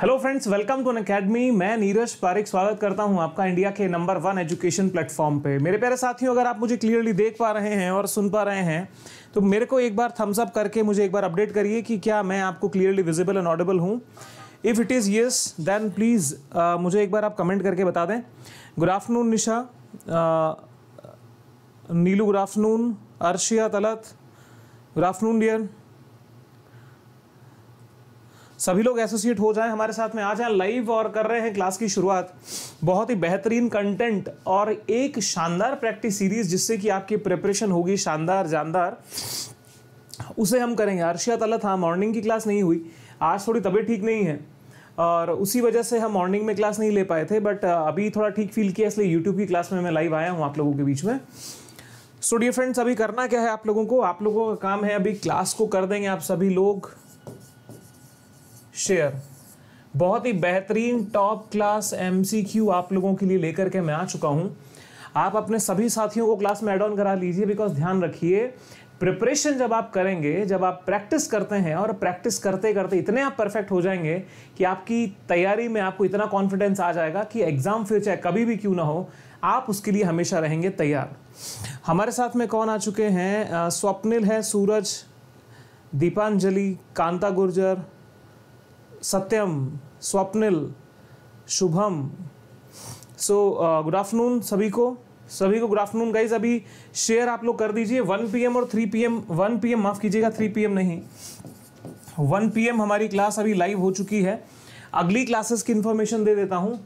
Hello friends welcome to academy मैं नीरज पारिक स्वागत करता हूँ आपका इंडिया के नंबर वन एजुकेशन प्लेटफॉर्म पे। मेरे प्यारे साथियों, अगर आप मुझे क्लियरली देख पा रहे हैं और सुन पा रहे हैं तो मेरे को एक बार थम्स अप करके मुझे एक बार अपडेट करिए कि क्या मैं आपको क्लियरली विजिबल एंड ऑडिबल हूँ। If it is yes then please मुझे एक बार आप कमेंट करके बता दें। Good afternoon Nisha. Neelu good afternoon Arshiya, Talat. Good afternoon dear सभी लोग एसोसिएट हो जाएँ, हमारे साथ में आ जाएँ लाइव और कर रहे हैं क्लास की शुरुआत। बहुत ही बेहतरीन कंटेंट और एक शानदार प्रैक्टिस सीरीज़ जिससे कि आपकी प्रिपरेशन होगी, शानदार, जानदार। उसे हम करेंगे। अर्शिया तलत हाँ मॉर्निंग की क्लास नहीं हुई। आज थोड़ी तबीयत ठीक नहीं है और उसी वजह से हम मॉर्निंग में क्लास नहीं ले पाए थे बट अभी थोड़ा ठीक फील किया, इसलिए यूट्यूब की क्लास में मैं लाइव आया हूँ आप लोगों के बीच में। सो डियर फ्रेंड्स अभी करना क्या है आप लोगों को? आप लोगों का काम है अभी क्लास को कर देंगे आप सभी लोग। शेयर बहुत ही बेहतरीन टॉप क्लास एमसीक्यू आप लोगों के लिए लेकर के मैं आ चुका हूँ। आप अपने सभी साथियों को क्लास में एड ऑन करा लीजिए बिकॉज़ ध्यान रखिए प्रिपरेशन जब आप करेंगे, जब आप प्रैक्टिस करते हैं और प्रैक्टिस करते करते इतने आप परफेक्ट हो जाएँगे कि आपकी तैयारी में आपको इतना कॉन्फिडेंस आ जाएगा कि एग्ज़ाम फिर चाहे कभी भी क्यों ना हो, आप उसके लिए हमेशा रहेंगे तैयार। हमारे साथ में कौन आ चुके हैं? स्वप्निल है, Suraj, Deepanjali, Kanta Gurjar Satyam, Swapnil, Shubham. So good afternoon सभी को। सभी को गुड आफ्टरनून गाइज़ अभी शेयर आप लोग कर दीजिए। 1 पीएम और 3 पीएम 1 पीएम माफ़ कीजिएगा 3 पीएम नहीं। 1 पीएम हमारी क्लास अभी लाइव हो चुकी है। अगली क्लासेस की इंफॉर्मेशन दे देता हूँ।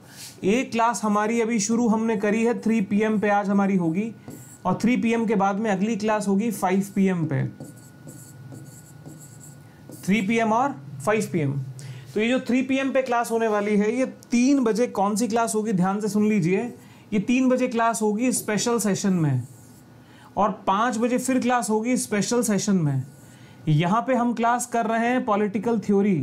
एक क्लास हमारी अभी शुरू हमने करी है 3 पीएम पे आज हमारी होगी। और 3 पीएम के बाद में अगली क्लास होगी 5 पीएम पे। 3 पीएम और 5 पीएम तो ये जो थ्री पी पे क्लास होने वाली है, ये तीन बजे कौन सी क्लास होगी? ध्यान से सुन लीजिए। ये तीन बजे क्लास होगी स्पेशल सेशन में और पाँच बजे फिर क्लास होगी स्पेशल सेशन में। यहाँ पे हम क्लास कर रहे हैं पॉलिटिकल थ्योरी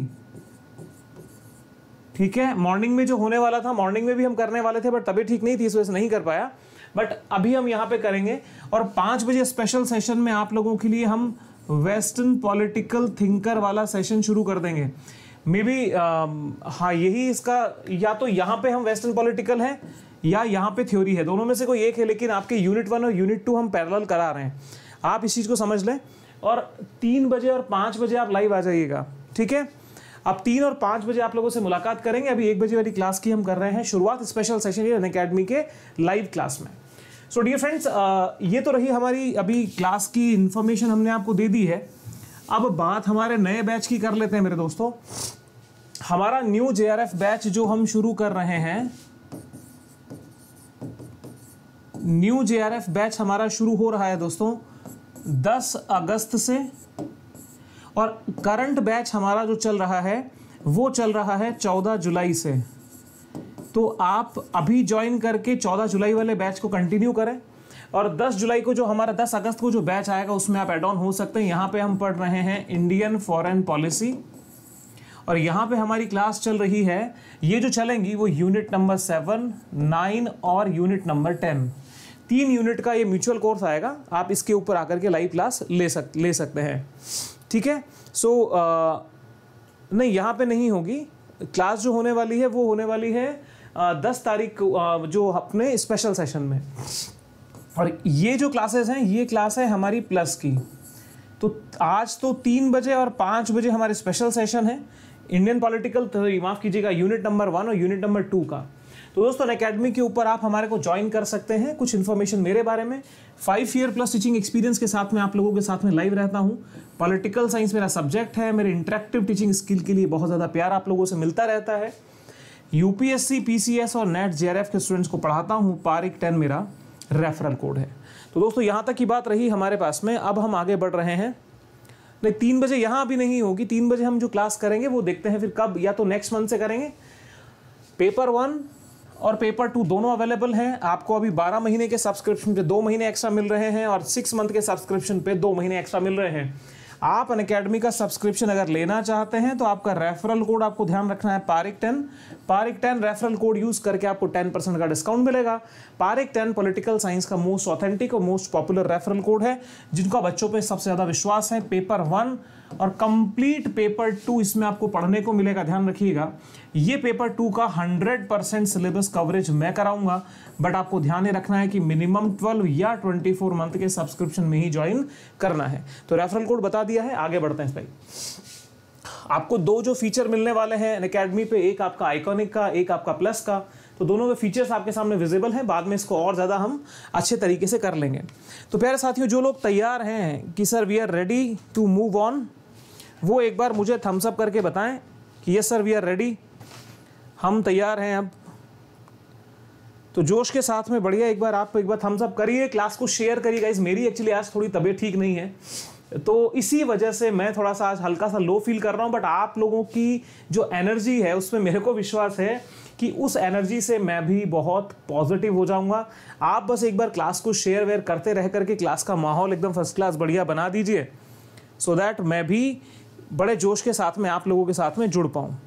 ठीक है? मॉर्निंग में जो होने वाला था मॉर्निंग में भी हम करने वाले थे बट तभी ठीक नहीं थी, इस वजह से नहीं कर पाया। बट अभी हम यहाँ पे करेंगे और पाँच बजे स्पेशल सेशन में आप लोगों के लिए हम वेस्टर्न पॉलिटिकल थिंकर वाला सेशन शुरू कर देंगे। मे बी um, हाँ यही इसका या तो यहाँ पे हम वेस्टर्न पॉलिटिकल है या यहाँ पे थ्योरी है। दोनों में से कोई एक है लेकिन आपके यूनिट वन और यूनिट टू हम पैरेलल करा रहे हैं। आप इस चीज़ को समझ लें। और तीन बजे और पाँच बजे आप लाइव आ जाइएगा ठीक है? अब तीन और पाँच बजे आप लोगों से मुलाकात करेंगे। अभी एक बजे वाली क्लास की हम कर रहे हैं शुरुआत स्पेशल सेशन ये अकेडमी के लाइव क्लास में। सो डियर फ्रेंड्स ये तो रही हमारी अभी क्लास की इन्फॉर्मेशन हमने आपको दे दी है। अब बात हमारे नए बैच की कर लेते हैं मेरे दोस्तों। हमारा न्यू जेआरएफ बैच जो हम शुरू कर रहे हैं न्यू जेआरएफ बैच हमारा शुरू हो रहा है दोस्तों 10 अगस्त से। और करंट बैच हमारा जो चल रहा है, वो चल रहा है 14 जुलाई से। तो आप अभी ज्वाइन करके 14 जुलाई वाले बैच को कंटिन्यू करें। और 10 जुलाई को जो हमारा 10 अगस्त को जो बैच आएगा उसमें आप एड ऑन हो सकते हैं। यहाँ पे हम पढ़ रहे हैं इंडियन फॉरेन पॉलिसी और यहाँ पे हमारी क्लास चल रही है। ये जो चलेंगी वो यूनिट नंबर सेवन नाइन और यूनिट नंबर टेन तीन यूनिट का ये म्यूचुअल कोर्स आएगा। आप इसके ऊपर आकर के लाइव क्लास ले सक ले सकते हैं। ठीक है? सो so, नहीं यहाँ पे नहीं होगी। क्लास जो होने वाली है वो होने वाली है दस तारीख जो अपने स्पेशल सेशन में। और ये जो क्लासेस हैं, ये क्लास है हमारी प्लस की। तो आज तो तीन बजे और पाँच बजे हमारे स्पेशल सेशन है। इंडियन पॉलिटिकल थ्योरी माफ़ कीजिएगा यूनिट नंबर वन और यूनिट नंबर टू का। तो दोस्तों अकेडमी के ऊपर आप हमारे को ज्वाइन कर सकते हैं। कुछ इन्फॉर्मेशन मेरे बारे में। Five year plus teaching experience के साथ में आप लोगों के साथ में लाइव रहता हूँ। पॉलिटिकल साइंस मेरा सब्जेक्ट है। मेरे इंटरेक्टिव टीचिंग स्किल के लिए बहुत ज़्यादा प्यार आप लोगों से मिलता रहता है। यूपीएससी पीसीएस और नेट जेआरएफ के स्टूडेंट्स को पढ़ाता हूँ। पारिक टेन मेरा। रेफरल कोड है। तो दोस्तों, यहाँ तक की बात रही हमारे पास में। अब हम आगे बढ़ रहे हैं। नहीं, तीन बजे यहाँ अभी नहीं होगी। तीन बजे हम जो क्लास करेंगे, वो देखते हैं फिर कब या तो नेक्स्ट मंथ से करेंगे। पेपर वन और पेपर टू दोनों अवेलेबल हैं। आपको अभी 12 महीने के सब्सक्रिप्शन पे दो महीने एक्स्ट्रा मिल रहे हैं और सिक्स मंथ के सब्सक्रिप्शन पे दो महीने एक्स्ट्रा मिल रहे हैं। आप अकेडमी का सब्सक्रिप्शन अगर लेना चाहते हैं तो आपका रेफरल कोड आपको ध्यान रखना है Pareek ten Pareek ten referral code use करके आपको टेन परसेंट का डिस्काउंट मिलेगा। पारिक टेन पॉलिटिकल साइंस का मोस्ट ऑथेंटिक और मोस्ट पॉपुलर रेफरल कोड है, जिनका बच्चों पर सबसे ज़्यादा विश्वास है। पेपर वन और कंप्लीट पेपर टू इसमें आपको पढ़ने को मिलेगा, ध्यान रखिएगा। ये पेपर टू का 100 परसेंट सिलेबस कवरेज मैं कराऊँगा बट आपको ध्यान रखना है कि मिनिमम 12 या 24 मंथ के सब्सक्रिप्शन में ही ज्वाइन करना है। तो रेफरल कोड बता दिया है, आगे बढ़ते हैं भाई आपको दो जो फीचर मिलने वाले हैं अकेडमी पे, एक आपका आइकॉनिक का, एक आपका प्लस का तो दोनों के फीचर्स आपके सामने विजिबल हैं, बाद में इसको और ज़्यादा हम अच्छे तरीके से कर लेंगे। तो प्यारे साथियों, जो लोग तैयार हैं कि sir we are ready to move on वो एक बार मुझे थम्सअप करके बताएँ कि yes sir we are ready हम तैयार हैं अब। तो जोश के साथ में बढ़िया एक बार आप एक बार थम्सअप करिए क्लास को शेयर करिएगा इस मेरी एक्चुअली आज थोड़ी तबीयत ठीक नहीं है। तो इसी वजह से मैं थोड़ा सा आज हल्का सा लो फील कर रहा हूँ बट आप लोगों की जो एनर्जी है, उसमें मेरे को विश्वास है कि उस एनर्जी से मैं भी बहुत पॉजिटिव हो जाऊँगा। आप बस एक बार क्लास को शेयर वेयर करते रह करके क्लास का माहौल एकदम फ़र्स्ट क्लास बढ़िया बना दीजिए। सो so दैट मैं भी बड़े जोश के साथ में आप लोगों के साथ में जुड़ पाऊँ।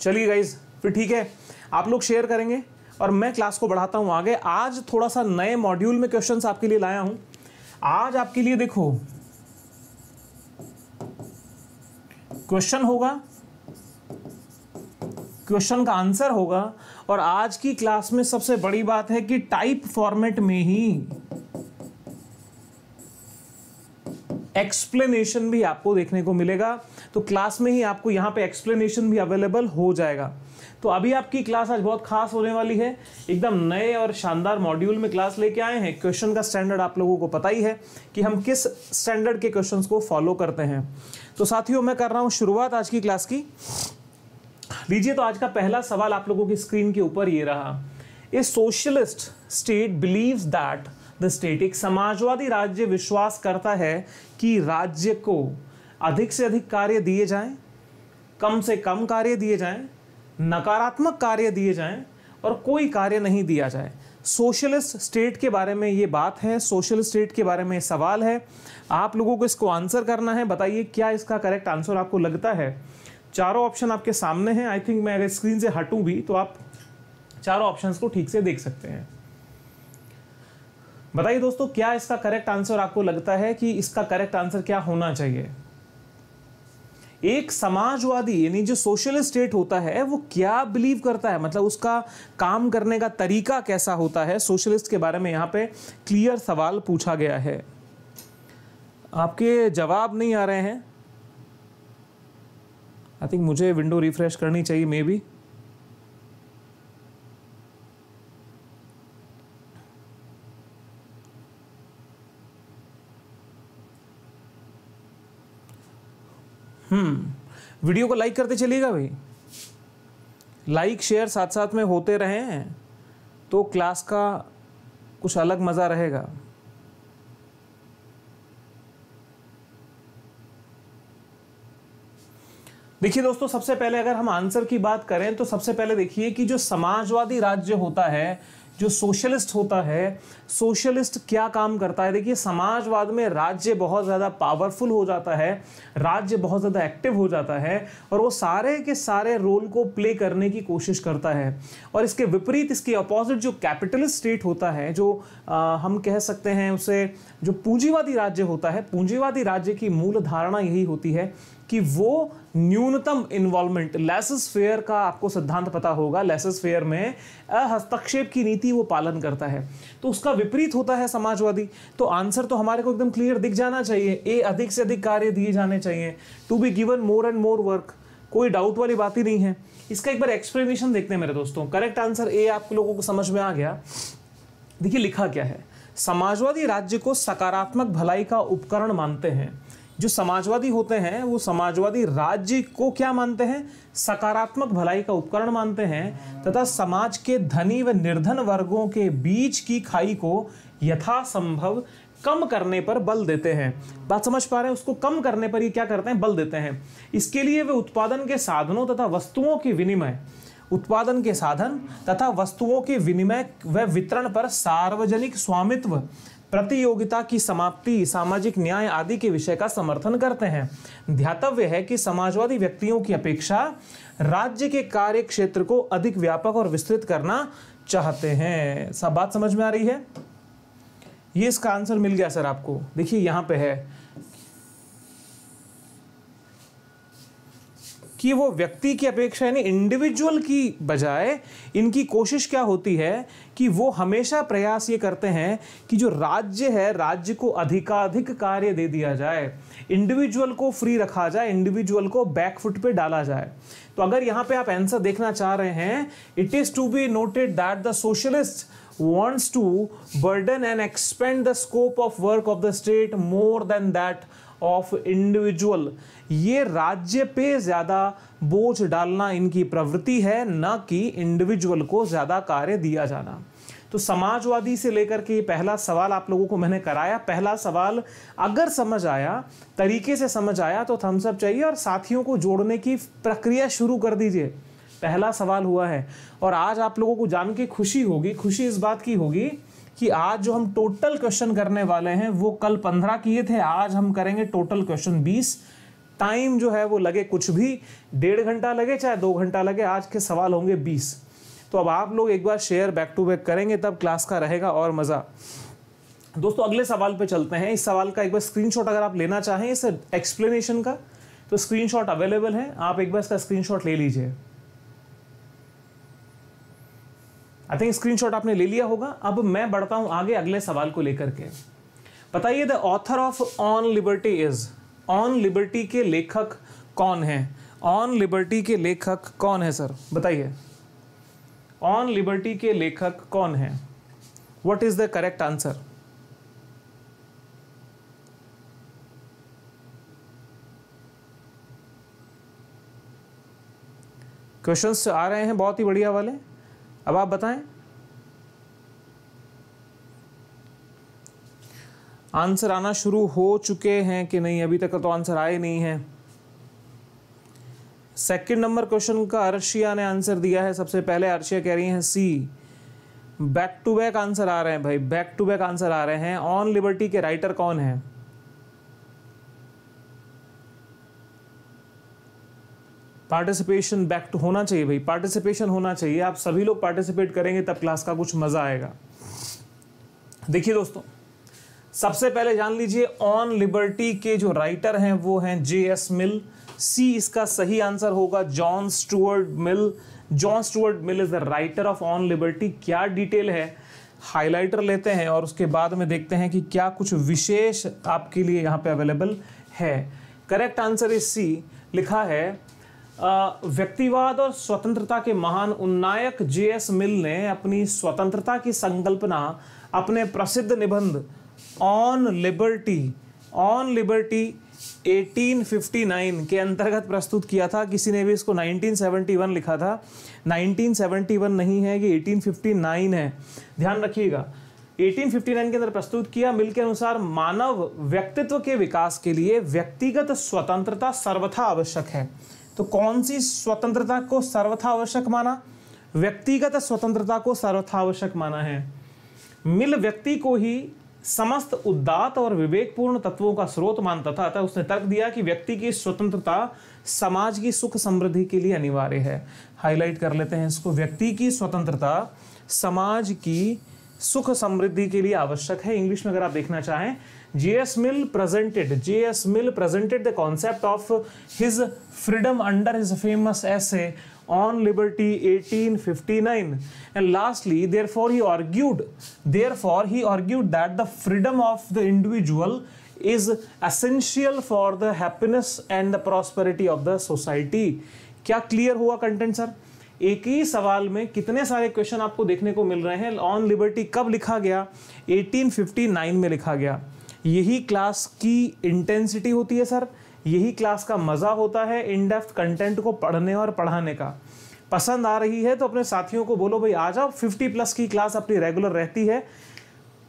चलिए गाइज़ फिर ठीक है, आप लोग शेयर करेंगे और मैं क्लास को बढ़ाता हूँ आगे। आज थोड़ा सा नए मॉड्यूल में क्वेश्चंस आपके लिए लाया हूँ। आज आपके लिए देखो क्वेश्चन होगा क्वेश्चन का आंसर होगा और आज की क्लास में सबसे बड़ी बात है कि टाइप फॉर्मेट में ही एक्सप्लेनेशन भी आपको देखने को मिलेगा। तो क्लास में ही आपको यहाँ पे एक्सप्लेनेशन भी अवेलेबल हो जाएगा। तो अभी आपकी क्लास आज बहुत खास होने वाली है। एकदम नए और शानदार मॉड्यूल में क्लास लेके आए हैं। क्वेश्चन का स्टैंडर्ड आप लोगों को पता ही है कि हम किस स्टैंडर्ड के क्वेश्चंस को फॉलो करते हैं। तो साथियों, मैं कर रहा हूँ शुरुआत आज की क्लास की। लीजिए तो आज का पहला सवाल आप लोगों की स्क्रीन के ऊपर ये रहा। A socialist state believes that the state एक समाजवादी राज्य विश्वास करता है कि राज्य को अधिक से अधिक कार्य दिए जाएँ, कम से कम कार्य दिए जाएँ, नकारात्मक कार्य दिए जाएँ और कोई कार्य नहीं दिया जाए। सोशलिस्ट स्टेट के बारे में ये बात है सोशल स्टेट के बारे में सवाल है। आप लोगों को इसको आंसर करना है, बताइए क्या इसका करेक्ट आंसर आपको लगता है? चारों ऑप्शन आपके सामने हैं। आई थिंक मैं अगर स्क्रीन से हटूं भी तो आप चारों ऑप्शंस को ठीक से देख सकते हैं। बताइए दोस्तों, क्या इसका करेक्ट आंसर आपको लगता है कि इसका करेक्ट आंसर क्या होना चाहिए? एक समाजवादी, यानी जो सोशलिस्ट स्टेट होता है, वो क्या बिलीव करता है? मतलब उसका काम करने का तरीका कैसा होता है? सोशलिस्ट के बारे में यहाँ पे क्लियर सवाल पूछा गया है। आपके जवाब नहीं आ रहे हैं। आई थिंक मुझे विंडो रिफ्रेश करनी चाहिए मे बी हम्म वीडियो को लाइक करते चलिएगा भाई. लाइक शेयर साथ साथ में होते रहे तो क्लास का कुछ अलग मज़ा रहेगा. देखिए दोस्तों सबसे पहले अगर हम आंसर की बात करें तो सबसे पहले देखिए कि जो समाजवादी राज्य होता है जो सोशलिस्ट होता है सोशलिस्ट क्या काम करता है? देखिए समाजवाद में राज्य बहुत ज़्यादा पावरफुल हो जाता है राज्य बहुत ज़्यादा एक्टिव हो जाता है और वो सारे के सारे रोल को प्ले करने की कोशिश करता है। और इसके विपरीत इसके अपोजिट जो कैपिटलिस्ट स्टेट होता है जो आ, हम कह सकते हैं उसे जो पूंजीवादी राज्य होता है पूंजीवादी राज्य की मूल धारणा यही होती है कि वो न्यूनतम इन्वॉल्वमेंट लेसेस फेयर का आपको सिद्धांत पता होगा लेसेस फेयर में हस्तक्षेप की नीति वो पालन करता है। तो उसका विपरीत होता है समाजवादी। तो आंसर तो हमारे को एकदम क्लियर दिख जाना चाहिए। ए अधिक से अधिक कार्य दिए जाने चाहिए। To be given more and more work कोई डाउट वाली बात ही नहीं है। इसका एक बार एक्सप्लेनेशन देखते हैं मेरे दोस्तों। करेक्ट आंसर ए आप लोगों को समझ में आ गया। देखिए लिखा क्या है। समाजवादी राज्य को सकारात्मक भलाई का उपकरण मानते हैं। जो समाजवादी होते हैं, वो समाजवादी राज्य को क्या मानते हैं? सकारात्मक भलाई का उपकरण मानते हैं, तथा समाज के धनी व निर्धन वर्गों के बीच की खाई को यथासंभव कम करने पर बल देते हैं। बात समझ पा रहे हैं? उसको कम करने पर ये क्या करते हैं? बल देते हैं। इसके लिए वे उत्पादन के साधनों तथा वस्तुओं के विनिमय, उत्पादन के साधन तथा वस्तुओं के विनिमय व वितरण पर सार्वजनिक स्वामित्व प्रतियोगिता की समाप्ति, सामाजिक न्याय आदि के विषय का समर्थन करते हैं। ध्यातव्य है कि समाजवादी व्यक्तियों की अपेक्षा राज्य के कार्य क्षेत्र को अधिक व्यापक और विस्तृत करना चाहते हैं। सब बात समझ में आ रही है? ये इसका आंसर मिल गया, सर, आपको। देखिए, यहाँ पे है कि वो व्यक्ति की अपेक्षा, यानी इंडिविजुअल की बजाय इनकी कोशिश क्या होती है कि वो हमेशा प्रयास ये करते हैं कि जो राज्य है, राज्य को अधिकाधिक कार्य दे दिया जाए। इंडिविजुअल को फ्री रखा जाए इंडिविजुअल को बैकफुट पे डाला जाए। तो अगर यहाँ पे आप आंसर देखना चाह रहे हैं it is to be noted that the socialist wants to burden and expand the scope of work of the state more than that of individual ये राज्य पे ज़्यादा बोझ डालना इनकी प्रवृत्ति है, न कि इंडिविजुअल को ज़्यादा कार्य दिया जाना। तो समाजवादी से लेकर के पहला सवाल आप लोगों को मैंने कराया। पहला सवाल, अगर समझ आया, तरीके से समझ आया तो थम्सअप चाहिए और साथियों को जोड़ने की प्रक्रिया शुरू कर दीजिए। पहला सवाल हुआ है, और आज आप लोगों को जान के खुशी होगी, खुशी इस बात की होगी कि आज जो हम टोटल क्वेश्चन करने वाले हैं, वो कल पंद्रह किए थे, आज हम करेंगे टोटल क्वेश्चन बीस। टाइम जो है वो लगे कुछ भी, डेढ़ घंटा लगे चाहे दो घंटा लगे, आज के सवाल होंगे बीस। तो अब आप लोग एक बार शेयर बैक टू बैक करेंगे, तब क्लास का रहेगा और मज़ा। दोस्तों, अगले सवाल पे चलते हैं। इस सवाल का एक बार स्क्रीनशॉट अगर आप लेना चाहें, इस एक्सप्लेनेशन का तो स्क्रीनशॉट अवेलेबल है। आप एक बार इसका स्क्रीनशॉट ले लीजिए। आई थिंक स्क्रीनशॉट आपने ले लिया होगा। अब मैं बढ़ता हूँ आगे अगले सवाल को लेकर के। बताइए the author of on liberty is on liberty के लेखक कौन है? ऑन लिबर्टी के लेखक कौन है, सर? बताइए। ऑन लिबर्टी के लेखक कौन है? What is the correct answer questions आ रहे हैं, बहुत ही बढ़िया वाले। अब आप बताएँ। आंसर आना शुरू हो चुके हैं कि नहीं? अभी तक तो आंसर आए नहीं है। सेकंड नंबर क्वेश्चन का अर्शिया ने आंसर दिया है। सबसे पहले अर्शिया कह रही हैं, C back to back answer आ रहे हैं भाई। बैक टू बैक आंसर आ रहे हैं। ऑन लिबर्टी के राइटर कौन है? पार्टिसिपेशन बैक टू होना चाहिए भाई। पार्टिसिपेशन होना चाहिए। आप सभी लोग पार्टिसिपेट करेंगे, तब क्लास का कुछ मज़ा आएगा। देखिए दोस्तों सबसे पहले जान लीजिए ऑन लिबर्टी के जो राइटर हैं, वो हैं जे एस मिल सी इसका सही आंसर होगा John Stuart Mill John Stuart Mill is the writer of on liberty क्या डिटेल है? हाइलाइटर लेते हैं और उसके बाद में देखते हैं कि क्या कुछ विशेष आपके लिए यहाँ पे अवेलेबल है। करेक्ट आंसर इज़ सी लिखा है व्यक्तिवाद और स्वतंत्रता के महान उन्नायक जे एस मिल ने अपनी स्वतंत्रता की संकल्पना, अपने प्रसिद्ध निबंध ऑन लिबर्टी ऑन लिबर्टी 1859 के अंतर्गत प्रस्तुत किया था। किसी ने भी इसको 1971 लिखा था। 1971 नहीं है कि 1859 है। ध्यान रखिएगा 1859 के अंदर प्रस्तुत किया मिल के अनुसार मानव व्यक्तित्व के विकास के लिए व्यक्तिगत स्वतंत्रता सर्वथा आवश्यक है। तो कौन सी स्वतंत्रता को सर्वथा आवश्यक माना? व्यक्तिगत स्वतंत्रता को सर्वथा आवश्यक माना है। मिल व्यक्ति को ही समस्त उदात और विवेकपूर्ण तत्वों का स्रोत मानता था, अतः उसने तर्क दिया कि व्यक्ति की स्वतंत्रता समाज की सुख समृद्धि के लिए अनिवार्य है हाईलाइट कर लेते हैं इसको व्यक्ति की स्वतंत्रता समाज की सुख समृद्धि के लिए आवश्यक है इंग्लिश में अगर आप देखना चाहें J.S. Mill presented J.S. Mill presented the concept of his freedom under his famous essay on liberty 1859 and lastly therefore he argued therefore he argued that the freedom of the individual is essential for the happiness and the prosperity of the society क्या clear हुआ content sir एक ही सवाल में कितने सारे question आपको देखने को मिल रहे हैं ऑन लिबर्टी कब लिखा गया 1859 में लिखा गया यही क्लास की इंटेंसिटी होती है सर यही क्लास का मज़ा होता है इन डेप्थ कंटेंट को पढ़ने और पढ़ाने का। पसंद आ रही है तो अपने साथियों को बोलो, भाई आ जाओ फिफ्टी प्लस की क्लास अपनी रेगुलर रहती है।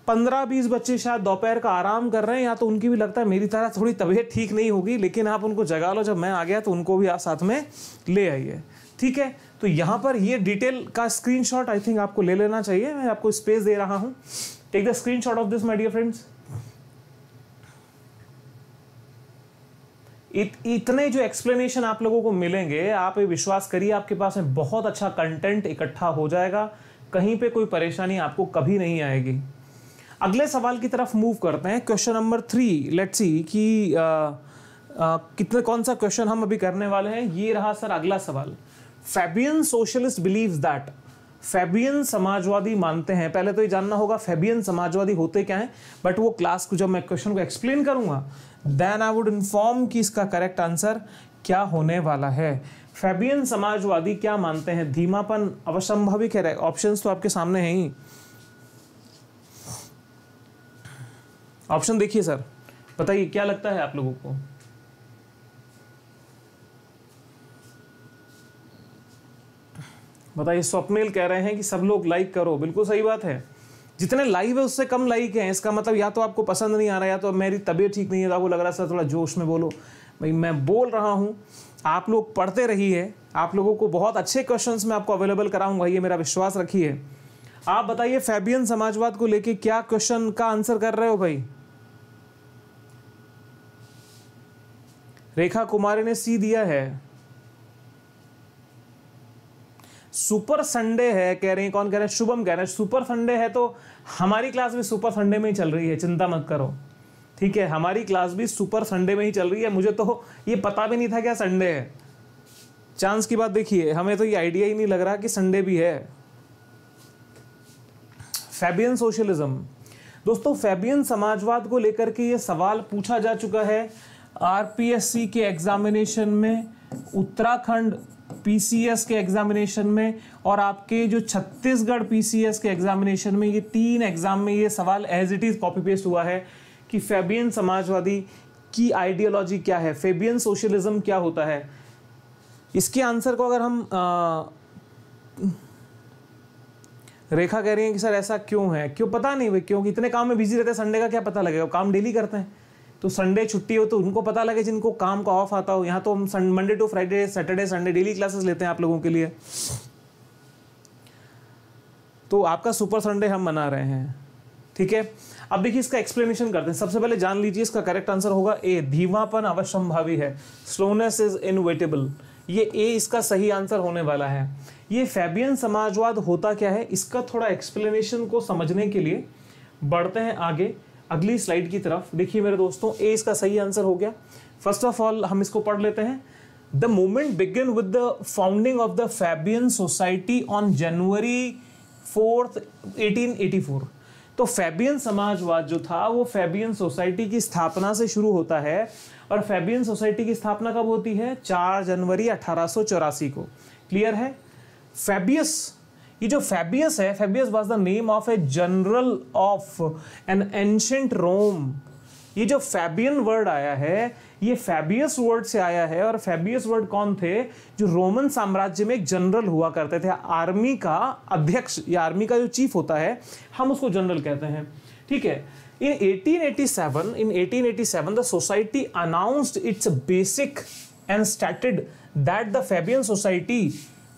पंद्रह बीस बच्चे शायद दोपहर का आराम कर रहे हैं, या तो उनकी भी लगता है मेरी तरह थोड़ी तबीयत ठीक नहीं होगी, लेकिन आप उनको जगा लो, जब मैं आ गया तो उनको भी आप साथ में ले आइए। ठीक है? तो यहाँ पर ये डिटेल का स्क्रीनशॉट आई थिंक आपको ले लेना चाहिए। मैं आपको स्पेस दे रहा हूँ। Take the screenshot of this my dear friends इत, इतने जो एक्सप्लेनेशन आप लोगों को मिलेंगे आप ये विश्वास करिए आपके पास में बहुत अच्छा कंटेंट इकट्ठा हो जाएगा। कहीं पे कोई परेशानी आपको कभी नहीं आएगी। अगले सवाल की तरफ़ मूव करते हैं। Question number three let's see कि कितने कौन सा क्वेश्चन हम अभी करने वाले हैं? ये रहा सर अगला सवाल। Fabian socialist believe that Fabian Samajwadi मानते हैं। पहले तो ये जानना होगा, फैबियन समाजवादी होते क्या हैं? बट वो क्लास को जब मैं क्वेश्चन को एक्सप्लेन करूँगा देन आई वुड इन्फॉर्म कि इसका करेक्ट आंसर क्या होने वाला है। फैबियन समाजवादी क्या मानते हैं? धीमापन अवसंभाविक है। ऑप्शन तो आपके सामने है ही। ऑप्शन देखिए सर बताइए, क्या लगता है आप लोगों को? बताइए, स्वप्निल कह रहे हैं कि सब लोग लाइक करो। बिल्कुल सही बात है। जितने लाइव है, उससे कम लाइक है। इसका मतलब या तो आपको पसंद नहीं आ रहा, या तो मेरी तबीयत ठीक नहीं है तो आपको लग रहा है, सर, थोड़ा जोश में बोलो। भाई, मैं बोल रहा हूँ, आप लोग पढ़ते रहिए। आप लोगों को बहुत अच्छे क्वेश्चंस मैं आपको अवेलेबल कराऊँगा। ये मेरा विश्वास रखिए। आप बताइए फैबियन समाजवाद को लेके क्या क्वेश्चन का आंसर कर रहे हो भाई? रेखा कुमारी ने सी दिया है। सुपर संडे है, कह रहे हैं, कौन कह रहे हैं? शुभम कह रहे हैं, सुपर संडे है तो हमारी क्लास भी सुपर संडे में ही चल रही है, चिंता मत करो। ठीक है, हमारी क्लास भी सुपर संडे में ही चल रही है, मुझे तो ये पता भी नहीं था क्या संडे है। चांस की बात देखिए, हमें तो ये आइडिया ही नहीं लग रहा कि संडे भी है। Fabian socialism. दोस्तों, फैबियन समाजवाद को लेकर के ये सवाल पूछा जा चुका है, आरपीएससी के एग्जामिनेशन में उत्तराखंड पीसीएस के एग्जामिनेशन में और आपके जो छत्तीसगढ़ पीसीएस के एग्जामिनेशन में ये तीन एग्ज़ाम में ये सवाल as it is copy paste हुआ है कि फेबियन समाजवादी की आइडियोलॉजी क्या है? फेबियन सोशलिज्म क्या होता है? इसके आंसर को अगर हम आ, रेखा कह रही है कि सर ऐसा क्यों है? क्यों पता नहीं भाई क्यों इतने काम में बिज़ी रहते हैं संडे का क्या पता लगेगा? काम डेली करते हैं। तो संडे छुट्टी हो तो उनको पता लगे जिनको काम का ऑफ़ आता हो। यहाँ तो हम Monday to Friday Saturday Sunday daily classes लेते हैं आप लोगों के लिए। तो आपका सुपर संडे हम मना रहे हैं। ठीक है? अब देखिए इसका एक्सप्लेनेशन करते हैं। सबसे पहले जान लीजिए इसका करेक्ट आंसर होगा ए धीमापन अवश्यंभावी है। स्लोनेस इज़ इनवेटेबल ये ए इसका सही आंसर होने वाला है। ये फैबियन समाजवाद होता क्या है? इसका थोड़ा एक्सप्लेनेशन को समझने के लिए बढ़ते हैं आगे। अगली स्लाइड की तरफ़। देखिए मेरे दोस्तों ए इसका सही आंसर हो गया। फ़र्स्ट ऑफ़ ऑल हम इसको पढ़ लेते हैं। The movement begin with the founding of the Fabian society on January fourth 1884 तो फैबियन समाजवाद जो था, वो फैबियन सोसाइटी की स्थापना से शुरू होता है। और फैबियन सोसाइटी की स्थापना कब होती है? 4 जनवरी अठारह को। क्लियर है? फैबियस ये जो फैबियस है Fabius was the name of a general of an ancient Rome ये जो फैबियन वर्ड आया है, ये फैबियस वर्ड से आया है और फैबियस वर्ड कौन थे? जो रोमन साम्राज्य में एक जनरल हुआ करते थे आर्मी का अध्यक्ष, या आर्मी का जो चीफ होता है, हम उसको जनरल कहते हैं। ठीक है, in 1887 in 1887 the society announced its basic and stated that the fabian society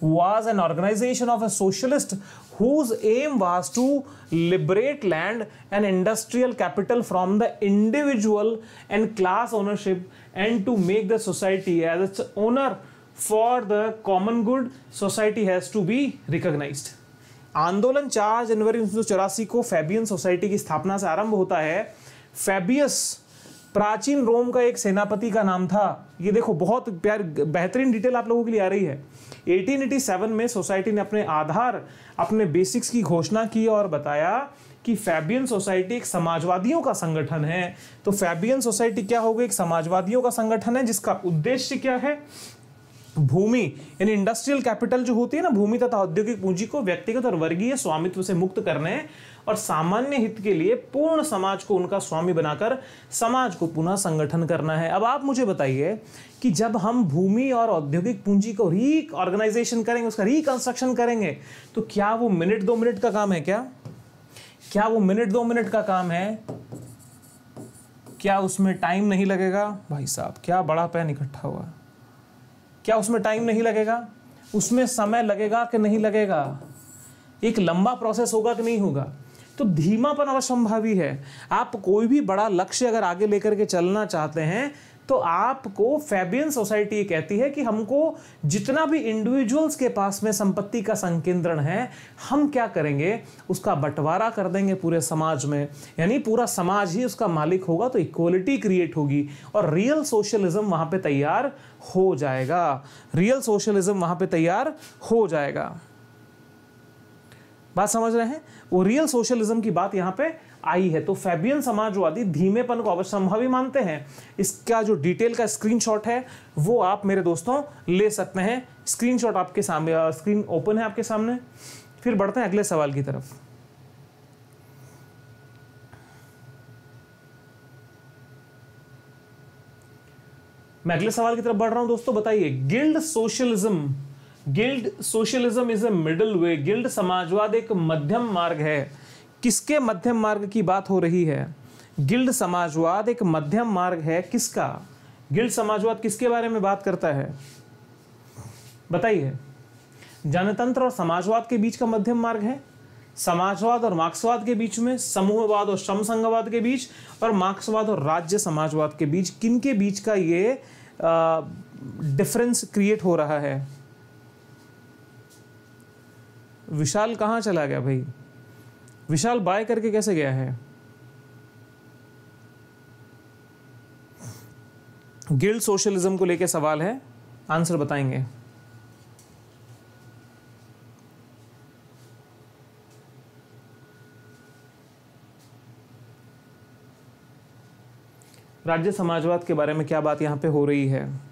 was an organization of a socialist whose aim was to liberate land and industrial capital from the individual and class ownership and to make the society as its owner for the common good society has to be recognized आंदोलन 4 जनवरी उन्नीस को Fabian society की स्थापना से आरंभ होता है Fabius प्राचीन रोम का एक सेनापति का नाम था ये देखो बहुत प्यार बेहतरीन डिटेल आप लोगों के लिए आ रही है 1887 में सोसाइटी ने अपने आधार, अपने बेसिक्स की घोषणा की और बताया कि फैबियन सोसाइटी एक समाजवादियों का संगठन है। तो फैबियन सोसाइटी क्या होगा एक समाजवादियों का संगठन है, जिसका उद्देश्य क्या है? भूमि, यानी इंडस्ट्रियल कैपिटल जो होती है ना, भूमि तथा औद्योगिक पूंजी को व्यक्तिगत और वर्गीय स्वामित्व से मुक्त करने और सामान्य हित के लिए पूर्ण समाज को उनका स्वामी बनाकर समाज को पुनः संगठन करना है। अब आप मुझे बताइए कि जब हम भूमि और औद्योगिक पूंजी को री ऑर्गेनाइजेशन करेंगे, उसका रिकंस्ट्रक्शन करेंगे तो क्या वो मिनट दो मिनट का काम है क्या? क्या वो मिनट दो मिनट का काम है? क्या उसमें टाइम नहीं लगेगा? भाई साहब, क्या बड़ा पैन इकट्ठा हुआ। क्या उसमें टाइम नहीं लगेगा? उसमें समय लगेगा कि नहीं लगेगा? एक लंबा प्रोसेस होगा कि नहीं होगा? तो धीमापन अवसंभावी है। आप कोई भी बड़ा लक्ष्य अगर आगे लेकर के चलना चाहते हैं तो आपको फैबियन सोसाइटी कहती है कि हमको जितना भी इंडिविजुअल्स के पास में संपत्ति का संकेंद्रण है, हम क्या करेंगे? उसका बंटवारा कर देंगे पूरे समाज में। यानी पूरा समाज ही उसका मालिक होगा तो इक्वलिटी क्रिएट होगी और रियल सोशलिज्म वहाँ पे तैयार हो जाएगा। रियल सोशलिज्म वहाँ पे तैयार हो जाएगा। बात समझ रहे हैं? वो रियल सोशलिज्म की बात यहाँ पे आई है। तो फैबियन समाजवादी धीमेपन को अवश्य मानते हैं। इसका जो डिटेल का स्क्रीनशॉट है, वो आप मेरे दोस्तों ले सकते हैं। स्क्रीनशॉट आपके सामने स्क्रीन ओपन है आपके सामने। फिर बढ़ते हैं अगले सवाल की तरफ़। मैं अगले सवाल की तरफ़ बढ़ रहा हूँ। दोस्तों, बताइए guild socialism guild socialism is a middle way, guild समाजवाद एक मध्यम मार्ग है। किसके मध्यम मार्ग की बात हो रही है? गिल्ड समाजवाद एक मध्यम मार्ग है किसका? गिल्ड समाजवाद किसके बारे में बात करता है? बताइए। जनतंत्र और समाजवाद के बीच का मध्यम मार्ग है। समाजवाद और मार्क्सवाद के बीच में, समूहवाद और श्रम संघवाद के बीच, और मार्क्सवाद और राज्य समाजवाद के बीच। किन के बीच का ये डिफरेंस क्रिएट हो रहा है? विशाल कहाँ चला गया भाई? विशाल बाय करके कैसे गया है? गिल्ड सोशलिज्म को लेकर सवाल है। आंसर बताएँगे। राज्य समाजवाद के बारे में क्या बात यहाँ पे हो रही है?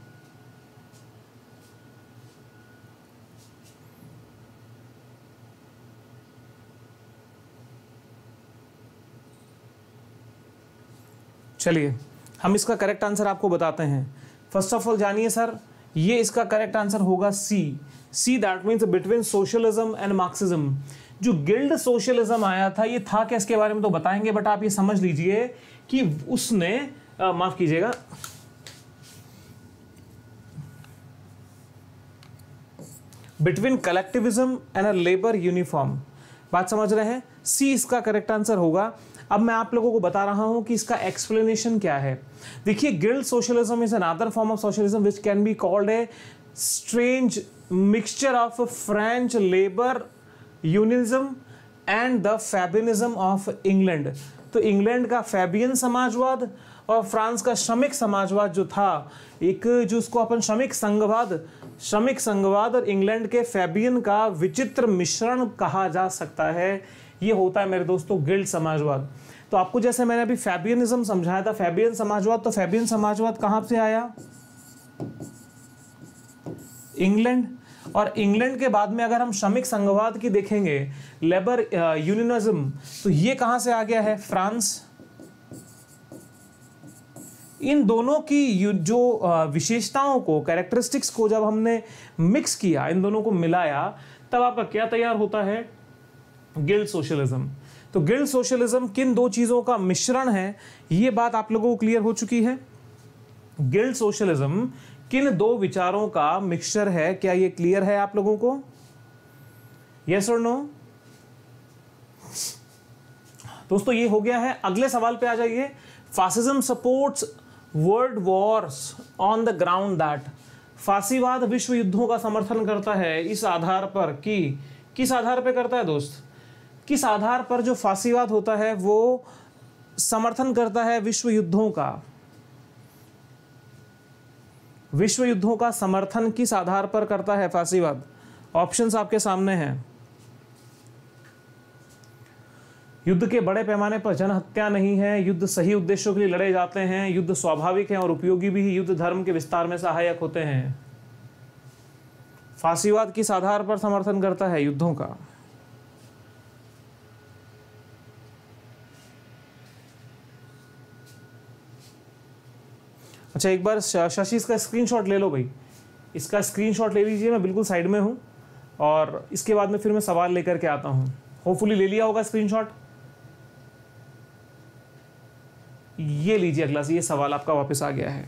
चलिए, हम इसका करेक्ट आंसर आपको बताते हैं। फ़र्स्ट ऑफ़ ऑल जानिए सर ये इसका करेक्ट आंसर होगा C C that means between socialism and Marxism जो गिल्ड सोशलिज्म आया था, ये था क्या इसके बारे में तो बताएँगे बट आप ये समझ लीजिए कि उसने माफ़ कीजिएगा। Between collectivism and a labour uniform बात समझ रहे हैं? सी इसका करेक्ट आंसर होगा। अब मैं आप लोगों को बता रहा हूँ कि इसका एक्सप्लेनेशन क्या है। देखिए guild socialism is another form of socialism which can be called a strange mixture of French labour unionism and the Fabianism of England तो इंग्लैंड का फैबियन समाजवाद और फ्रांस का श्रमिक समाजवाद जो था, एक जो उसको अपन श्रमिक संघवाद श्रमिक संघवाद और इंग्लैंड के फैबियन का विचित्र मिश्रण कहा जा सकता है। ये होता है मेरे दोस्तों गिल्ड समाजवाद। तो आपको जैसे मैंने अभी फैबियनिज्म समझाया था, फैबियन समाजवाद तो फैबियन समाजवाद कहाँ से आया? इंग्लैंड। और इंग्लैंड के बाद में अगर हम श्रमिक संघवाद की देखेंगे, लेबर यूनियनिज्म तो ये कहाँ से आ गया है? फ्रांस। इन दोनों की जो विशेषताओं को कैरेक्टरिस्टिक्स को जब हमने मिक्स किया, इन दोनों को मिलाया, तब आपका क्या तैयार होता है? Guild socialism. तो गिल्ड सोशलिज्म किन दो चीज़ों का मिश्रण है यह बात आप लोगों को क्लियर हो चुकी है। गिल्ड सोशलिज्म किन दो विचारों का मिक्सचर है, क्या यह क्लियर है आप लोगों को? यस और नो दोस्तों, ये हो गया है। अगले सवाल पे आ जाइए। Fascism supports world wars on the ground that फासीवाद विश्व युद्धों का समर्थन करता है, इस आधार पर कि, किस आधार पर करता है दोस्त? किस आधार पर जो फांसीवाद होता है, वो समर्थन करता है विश्व युद्धों का? विश्व युद्धों का समर्थन किस आधार पर करता है फांसीवाद? ऑप्शंस आपके सामने हैं। युद्ध के बड़े पैमाने पर जनहत्या नहीं है, युद्ध सही उद्देश्यों के लिए लड़े जाते हैं, युद्ध स्वाभाविक है और उपयोगी भी, युद्ध धर्म के विस्तार में सहायक होते हैं। फांसीवाद किस आधार पर समर्थन करता है युद्धों का? अच्छा एक बार शशि, इसका स्क्रीनशॉट ले लो भाई। इसका स्क्रीनशॉट ले लीजिए, मैं बिल्कुल साइड में हूँ। और इसके बाद में फिर मैं सवाल लेकर के आता हूँ। होपफुली ले लिया होगा स्क्रीनशॉट ये लीजिए अगला से, ये सवाल आपका वापस आ गया है।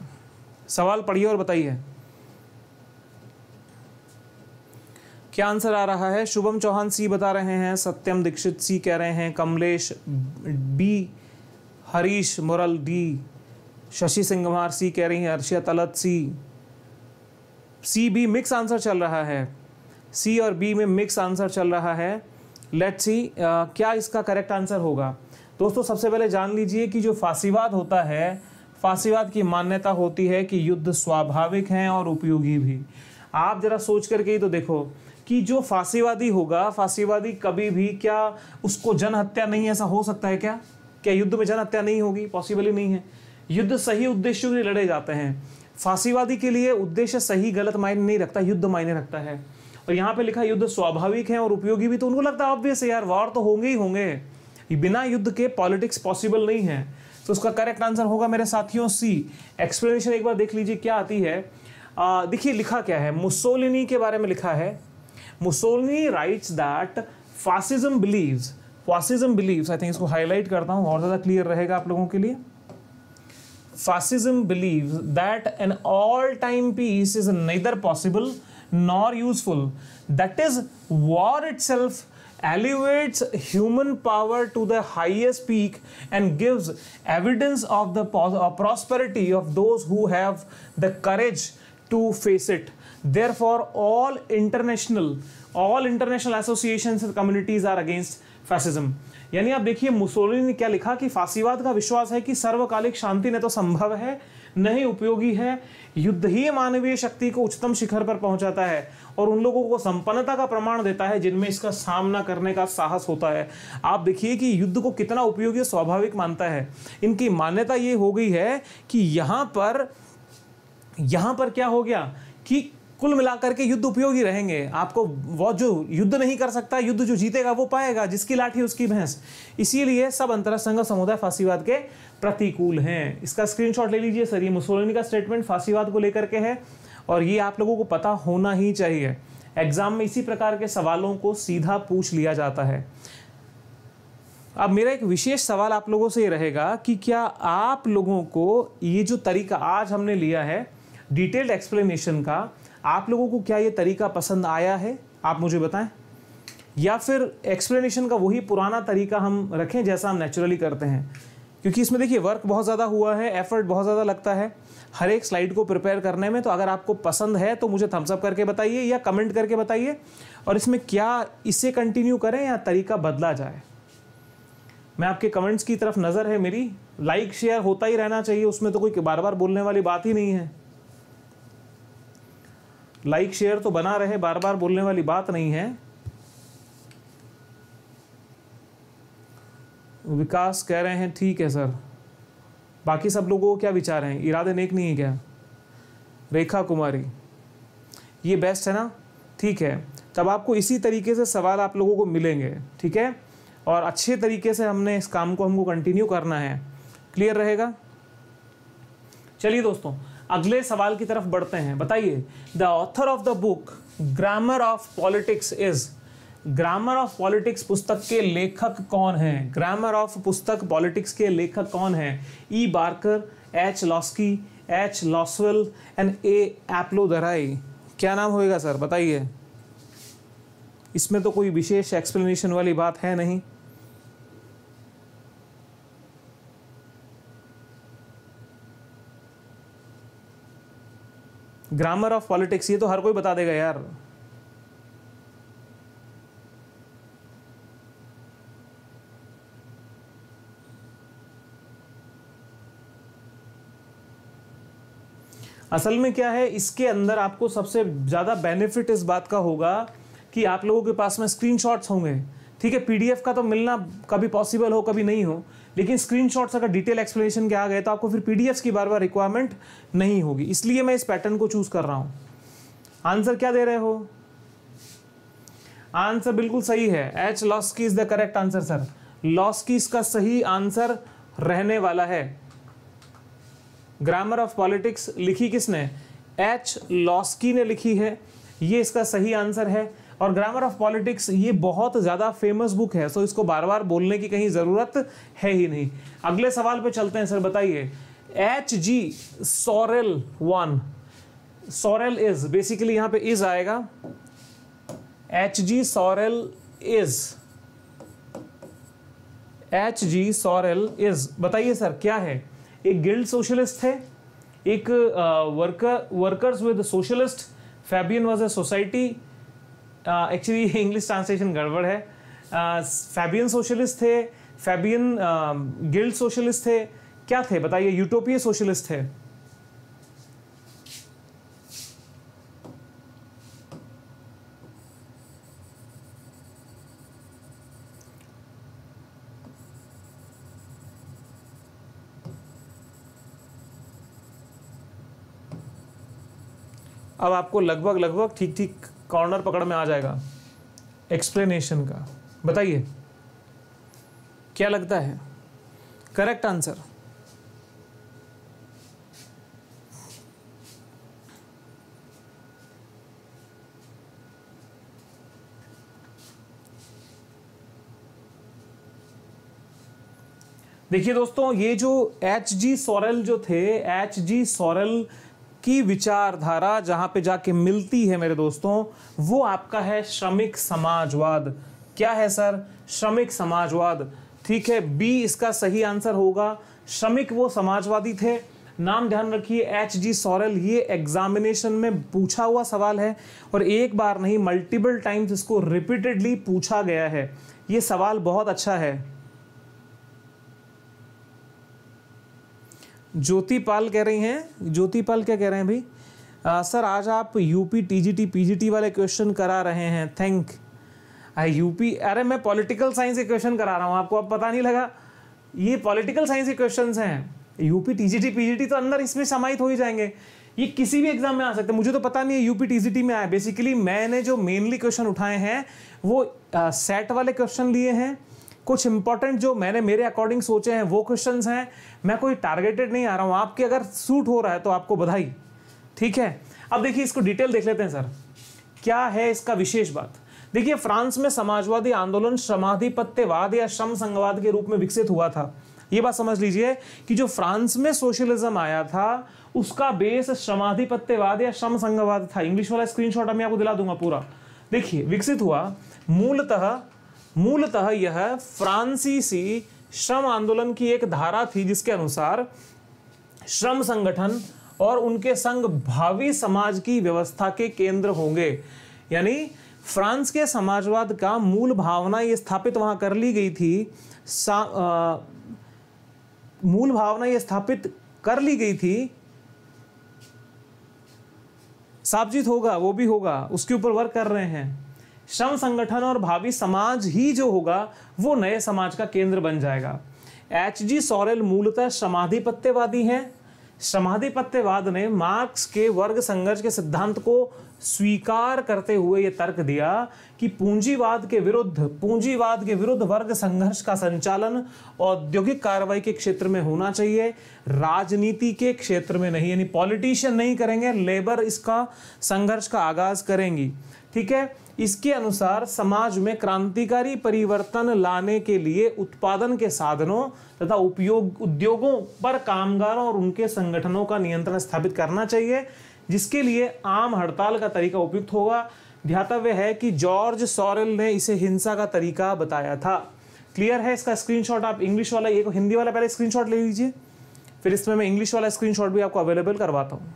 सवाल पढ़िए और बताइए। क्या आंसर आ रहा है? शुभम चौहान सी बता रहे हैं, सत्यम दीक्षित सी कह रहे हैं, कमलेश, बी, हरीश मुरल डी। शशि सिंगमार सी कह रही हैं Arshiya Talat C. C B mix answer चल रहा है। सी और बी में मिक्स आंसर चल रहा है। लेट सी क्या इसका करेक्ट आंसर होगा? दोस्तों, सबसे पहले जान लीजिए कि जो फांसीवाद होता है, फांसीवाद की मान्यता होती है कि युद्ध स्वाभाविक हैं और उपयोगी भी। आप जरा सोच करके ही तो देखो कि जो फांसीवादी होगा, फांसीवादी कभी भी क्या उसको जनहत्या नहीं, ऐसा हो सकता है क्या? क्या युद्ध में जनहत्या नहीं होगी? पॉसिबल ही नहीं है। युद्ध सही उद्देश्यों के लिए लड़े जाते हैं। फांसीवादी के लिए उद्देश्य सही गलत मायने नहीं रखता, युद्ध मायने रखता है। और यहाँ पे लिखा युद्ध स्वाभाविक है और उपयोगी भी तो उनको लगता है ऑब्वियस यार वॉर तो होंगे ही होंगे। बिना युद्ध के पॉलिटिक्स पॉसिबल नहीं है। तो उसका करेक्ट आंसर होगा मेरे साथियों सी एक्सप्लेनेशन एक बार देख लीजिए, क्या आती है? देखिए, लिखा क्या है? मुसोलिनी के बारे में लिखा है। Mussolini writes that fascism believes fascism believes I think इसको हाईलाइट करता हूँ, और ज़्यादा क्लियर रहेगा आप लोगों के लिए। Fascism believes that an all-time peace is neither possible nor useful. That is war itself elevates human power to the highest peak and gives evidence of the uh, prosperity of those who have the courage to face it. Therefore all international all international associations and communities are against fascism यानी आप देखिए, Mussolini ने क्या लिखा कि फांसीवाद का विश्वास है कि सर्वकालिक शांति न तो संभव है न ही उपयोगी है। युद्ध ही मानवीय शक्ति को उच्चतम शिखर पर पहुंचाता है और उन लोगों को संपन्नता का प्रमाण देता है जिनमें इसका सामना करने का साहस होता है। आप देखिए कि युद्ध को कितना उपयोगी स्वाभाविक मानता है। इनकी मान्यता ये हो गई है कि यहाँ पर यहाँ पर क्या हो गया कि कुल मिलाकर के युद्ध उपयोगी रहेंगे। आपको वो जो युद्ध नहीं कर सकता, युद्ध जो जीतेगा, वो पाएगा, जिसकी लाठी, उसकी भैंस। इसीलिए सब अंतरसंघ समुदाय फांसीवाद के प्रतिकूल हैं। इसका स्क्रीनशॉट ले लीजिए सर। ये मुसोलिनी का स्टेटमेंट फांसीवाद को लेकर के है और ये आप लोगों को पता होना ही चाहिए। एग्ज़ाम में इसी प्रकार के सवालों को सीधा पूछ लिया जाता है। अब मेरा एक विशेष सवाल आप लोगों से ये रहेगा कि क्या आप लोगों को ये जो तरीका आज हमने लिया है डिटेल्ड एक्सप्लेनेशन का आप लोगों को क्या ये तरीका पसंद आया है? आप मुझे बताएँ। या फिर एक्सप्लेनेशन का वही पुराना तरीका हम रखें जैसा हम नेचुरली करते हैं। क्योंकि इसमें देखिए वर्क बहुत ज़्यादा हुआ है एफर्ट बहुत ज़्यादा लगता है। हर एक स्लाइड को प्रिपेयर करने में तो अगर आपको पसंद है तो मुझे थम्सअप करके बताइए या कमेंट करके बताइए। और इसमें क्या इसे कंटिन्यू करें या तरीका बदला जाए? मैं आपके कमेंट्स की तरफ़ नज़र है मेरी। लाइक शेयर होता ही रहना चाहिए, उसमें तो कोई बार बार बोलने वाली बात ही नहीं है। लाइक शेयर तो बना रहे बार बार बोलने वाली बात नहीं है। विकास कह रहे हैं, ठीक है सर। बाकी सब लोगों को क्या विचार हैं? इरादे नेक नहीं है क्या? रेखा कुमारी, ये बेस्ट है ना? ठीक है। तब आपको इसी तरीके से सवाल आप लोगों को मिलेंगे, ठीक है? और अच्छे तरीके से हमने इस काम को हमको कंटिन्यू करना है। क्लियर रहेगा? चलिए दोस्तों अगले सवाल की तरफ़ बढ़ते हैं। बताइए the author of the book grammar of politics is grammar of politics पुस्तक के लेखक कौन हैं? ग्रामर ऑफ़ पुस्तक पॉलिटिक्स के लेखक कौन हैं? E Barker H Laski H Lasswell and A Appadorai क्या नाम होएगा, सर? बताइए। इसमें तो कोई विशेष एक्सप्लेनेशन वाली बात है नहीं। ग्रामर ऑफ़ पॉलिटिक्स ये तो हर कोई बता देगा यार। असल में क्या है, इसके अंदर आपको सबसे ज़्यादा बेनिफिट इस बात का होगा कि आप लोगों के पास में स्क्रीनशॉट्स होंगे। ठीक है पीडीएफ का तो मिलना कभी पॉसिबल हो, कभी नहीं हो लेकिन स्क्रीनशॉट्स अगर डिटेल एक्सप्लेनेशन के आ गए तो आपको फिर पीडीएफ की बार बार रिक्वायरमेंट नहीं होगी। इसलिए मैं इस पैटर्न को चूज़ कर रहा हूँ। आंसर क्या दे रहे हो? आंसर बिल्कुल सही है। H Laski is the correct answer sir Laski इसका सही आंसर रहने वाला है। ग्रामर ऑफ़ पॉलिटिक्स लिखी किसने? एच लॉस्की ने लिखी है। ये इसका सही आंसर है। और ग्रामर ऑफ़ पॉलिटिक्स ये बहुत ज़्यादा फ़ेमस बुक है सो इसको बार बार बोलने की कहीं ज़रूरत है ही नहीं। अगले सवाल पे चलते हैं, सर, बताइए। H G Sorel one Sorel is basically यहाँ पे इज़ आएगा। H G Sorel is H G Sorel is बताइए, सर, क्या है? एक गिल्ड सोशलिस्ट थे एक worker workers with socialist Fabian was a society actually English translation गड़बड़ है। फैबियन uh, सोशलिस्ट थे फैबियन गिल्ड सोशलिस्ट थे। क्या थे? बताइए यूटोपिय सोशलिस्ट थे। अब आपको लगभग लगभग ठीक ठीक कॉर्नर पकड़ में आ जाएगा। एक्सप्लेनेशन का। बताइए। क्या लगता है? करेक्ट आंसर देखिए दोस्तों, ये जो एच जी सोरेल जो थे एच जी सोरेल की विचारधारा जहाँ पे जाके मिलती है मेरे दोस्तों, वो आपका है श्रमिक समाजवाद। क्या है सर? श्रमिक समाजवाद। ठीक है, बी इसका सही आंसर होगा। श्रमिक वो समाजवादी थे। नाम ध्यान रखिए, एच जी सोरेल, ये एग्जामिनेशन में पूछा हुआ सवाल है और एक बार नहीं मल्टीपल टाइम्स इसको रिपीटेडली पूछा गया है। ये सवाल बहुत अच्छा है। ज्योतिपाल कह रही हैं। ज्योति पाल क्या कह रहे हैं भाई? आ, सर आज आप यूपी टीजीटी पीजीटी वाले क्वेश्चन करा रहे हैं। थैंक यूपी अरे मैं पॉलिटिकल साइंस के क्वेश्चन करा रहा हूँ आपको अब पता नहीं लगा। ये पॉलिटिकल साइंस के क्वेश्चन हैं। यूपी टीजीटी पीजीटी तो अंदर इसमें समाहित हो ही जाएँगे। ये किसी भी एग्ज़ाम में आ सकते हैं। मुझे तो पता नहीं है यूपी टीजीटी में आया बेसिकली मैंने जो मेनली क्वेश्चन उठाए हैं वो सेट वाले क्वेश्चन लिए हैं। कुछ इंपॉर्टेंट जो मैंने मेरे अकॉर्डिंग सोचे हैं, वो क्वेश्चन हैं। मैं कोई टारगेटेड नहीं आ रहा हूँ। आपके अगर सूट हो रहा है तो आपको बधाई। ठीक है? अब देखिए, इसको डिटेल देख लेते हैं सर क्या है इसका विशेष बात? देखिए, फ्रांस में समाजवादी आंदोलन श्रमाधिपत्यवाद या श्रम संघवाद के रूप में विकसित हुआ था। ये बात समझ लीजिए कि जो फ्रांस में सोशलिज्म आया था, उसका बेस श्रमाधिपत्यवाद या श्रम संघवाद था। इंग्लिश वाला स्क्रीनशॉट मैं आपको दिला दूँगा पूरा। देखिए, विकसित हुआ। मूलतः मूलतः यह फ्रांसीसी श्रम आंदोलन की एक धारा थी जिसके अनुसार श्रम संगठन और उनके संघ भावी समाज की व्यवस्था के केंद्र होंगे। यानी फ्रांस के समाजवाद का मूल भावना ये स्थापित वहाँ कर ली गई थी। आ, मूल भावना ये स्थापित कर ली गई थी। साबजित होगा वो भी होगा उसके ऊपर वर्क कर रहे हैं। श्रम संगठन और भावी समाज ही जो होगा, वो नए समाज का केंद्र बन जाएगा। एच जी सोरेल मूलतः समाधिपत्यवादी हैं। समाधिपत्यवाद ने मार्क्स के वर्ग संघर्ष के सिद्धांत को स्वीकार करते हुए यह तर्क दिया कि पूंजीवाद के विरुद्ध, पूंजीवाद के विरुद्ध वर्ग संघर्ष का संचालन औद्योगिक कार्रवाई के क्षेत्र में होना चाहिए। राजनीति के क्षेत्र में नहीं, यानी पॉलिटिशियन नहीं करेंगे, लेबर इसका संघर्ष का आगाज़ करेंगी। ठीक है? इसके अनुसार समाज में क्रांतिकारी परिवर्तन लाने के लिए उत्पादन के साधनों तथा उपयोग उद्योगों पर कामगारों और उनके संगठनों का नियंत्रण स्थापित करना चाहिए, जिसके लिए आम हड़ताल का तरीका उपयुक्त होगा। ध्यातव्य है कि जॉर्ज सॉरेल ने इसे हिंसा का तरीका बताया था। क्लियर है इसका स्क्रीनशॉट? आप इंग्लिश वाला, एक हिंदी वाला पहले स्क्रीनशॉट ले लीजिए। फिर इसमें मैं इंग्लिश वाला स्क्रीनशॉट भी आपको अवेलेबल करवाता हूँ।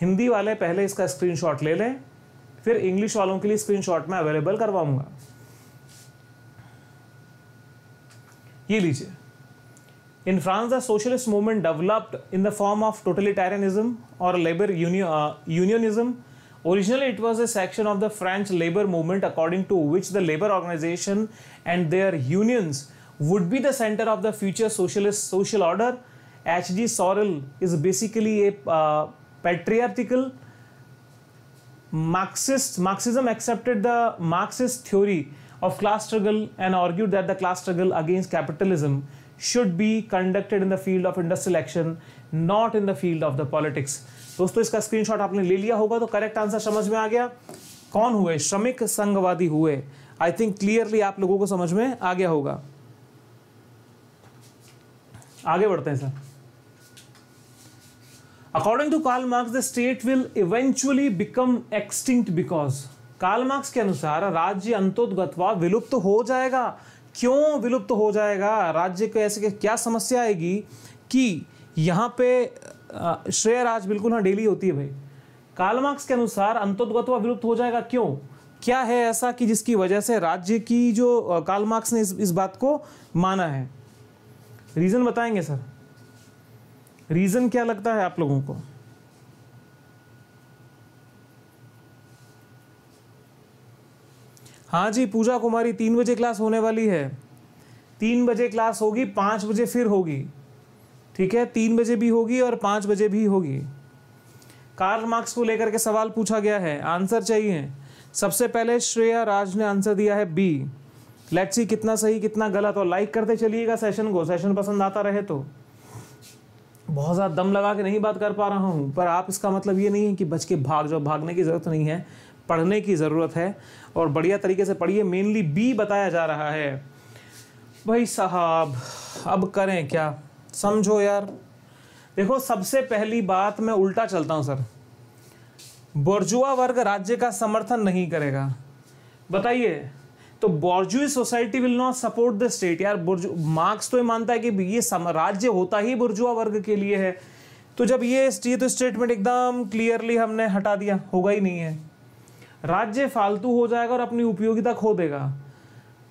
हिंदी वाले पहले इसका स्क्रीनशॉट ले लें। फिर इंग्लिश वालों के लिए स्क्रीनशॉट में अवेलेबल करवाऊँगा ये लीजिए in France the socialist movement developed in the form of totalitarianism और labour unionism Originally, it was a section of the French labor movement according to which the labor organization and their unions would be the center of the future socialist social order. H.G. Sorrell is basically a uh, patriarchal Marxist, Marxism accepted the Marxist theory of class struggle and argued that the class struggle against capitalism should be conducted in the field of industrial action, not in the field of the politics. दोस्तों इसका screenshot आपने ले लिया होगा तो correct answer समझ में आ गया कौन हुए श्रमिक संघवादी हुए आई थिंक क्लियरली आप लोगों को समझ में आ गया होगा आगे बढ़ते हैं sir according to Karl Marx the state will eventually become extinct because Karl Marx के अनुसार राज्य अंतोदगतवा विलुप्त हो जाएगा। क्यों विलुप्त हो जाएगा? राज्य को ऐसे क्या समस्या आएगी कि यहाँ पे श्रेय राज बिल्कुल हाँ डेली होती है भाई। कार्ल मार्क्स के अनुसार अंतोदगत्वा विलुप्त हो जाएगा क्यों? क्या है ऐसा कि जिसकी वजह से राज्य की जो कार्ल मार्क्स ने इस, इस बात को माना है? रीजन बताएँगे सर रीजन क्या लगता है आप लोगों को? हाँ जी, पूजा कुमारी, तीन बजे क्लास होने वाली है। तीन बजे क्लास होगी, पाँच बजे फिर होगी। ठीक है, तीन बजे भी होगी और पाँच बजे भी होगी। कार्ल मार्क्स को लेकर के सवाल पूछा गया है। आंसर चाहिए। सबसे पहले श्रेया राज ने आंसर दिया है बी। लेट्स सी कितना सही, कितना गलत, और लाइक करते चलिएगा सेशन को। सेशन पसंद आता रहे तो। बहुत ज़्यादा दम लगा के नहीं बात कर पा रहा हूँ, पर आप इसका मतलब ये नहीं है कि बच के भाग जाओ भागने की ज़रूरत नहीं है, पढ़ने की ज़रूरत है, और बढ़िया तरीके से पढ़िए। मेनली बी बताया जा रहा है। भाई साहब, अब करें क्या? समझो यार। देखो, सबसे पहली बात मैं उल्टा चलता हूँ, सर। बोर्जुआ वर्ग राज्य का समर्थन नहीं करेगा। बताइए तो bourgeois society will not support the state. यार मार्क्स तो ये मानता है कि ये राज्य होता ही बुर्जुआ वर्ग के लिए है। तो जब ये ये तो स्टेटमेंट एकदम क्लियरली हमने हटा दिया, होगा ही नहीं है। राज्य फालतू हो जाएगा और अपनी उपयोगिता खो देगा।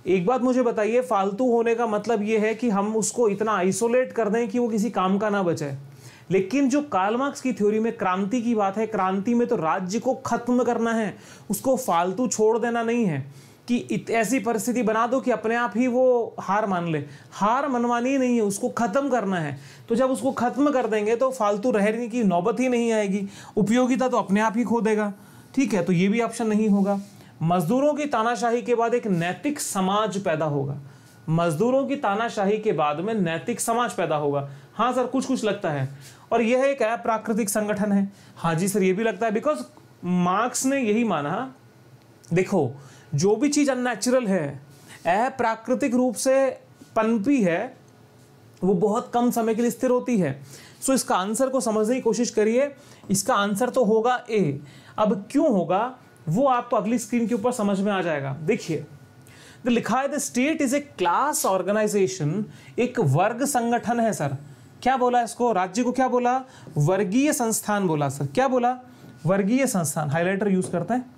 एक बात मुझे बताइए, फालतू होने का मतलब ये है कि हम उसको इतना आइसोलेट कर दें कि वो किसी काम का ना बचे। लेकिन जो कार्लमार्क्स की थ्योरी में क्रांति की बात है, क्रांति में तो राज्य को खत्म करना है, उसको फालतू छोड़ देना नहीं है। कि ऐसी परिस्थिति बना दो कि अपने आप ही वो हार मान ले। हार मनवानी नहीं है, उसको खत्म करना है। तो जब उसको खत्म कर देंगे तो फालतू रहने की नौबत ही नहीं आएगी। उपयोगिता तो अपने आप ही खो देगा। ठीक है तो ये भी ऑप्शन नहीं होगा। मजदूरों की तानाशाही के बाद एक नैतिक समाज पैदा होगा। मजदूरों की तानाशाही के बाद में नैतिक समाज पैदा होगा। हाँ सर कुछ कुछ लगता है। और यह एक अप्राकृतिक संगठन है। हाँ जी सर, ये भी लगता है। बिकॉज़ मार्क्स ने यही माना, देखो जो भी चीज़ अननेचुरल है, अप्राकृतिक रूप से पनपी है, वो बहुत कम समय के लिए स्थिर होती है। सो इसका आंसर को समझने की कोशिश करिए। इसका आंसर तो होगा ए अब क्यों होगा? वो आपको अगली स्क्रीन के ऊपर समझ में आ जाएगा। देखिए लिखा है the state is a class organisation एक वर्ग संगठन है, सर। क्या बोला इसको? राज्य को क्या बोला? वर्गीय संस्थान बोला, सर। क्या बोला? वर्गीय संस्थान। हाईलाइटर यूज़ करते हैं।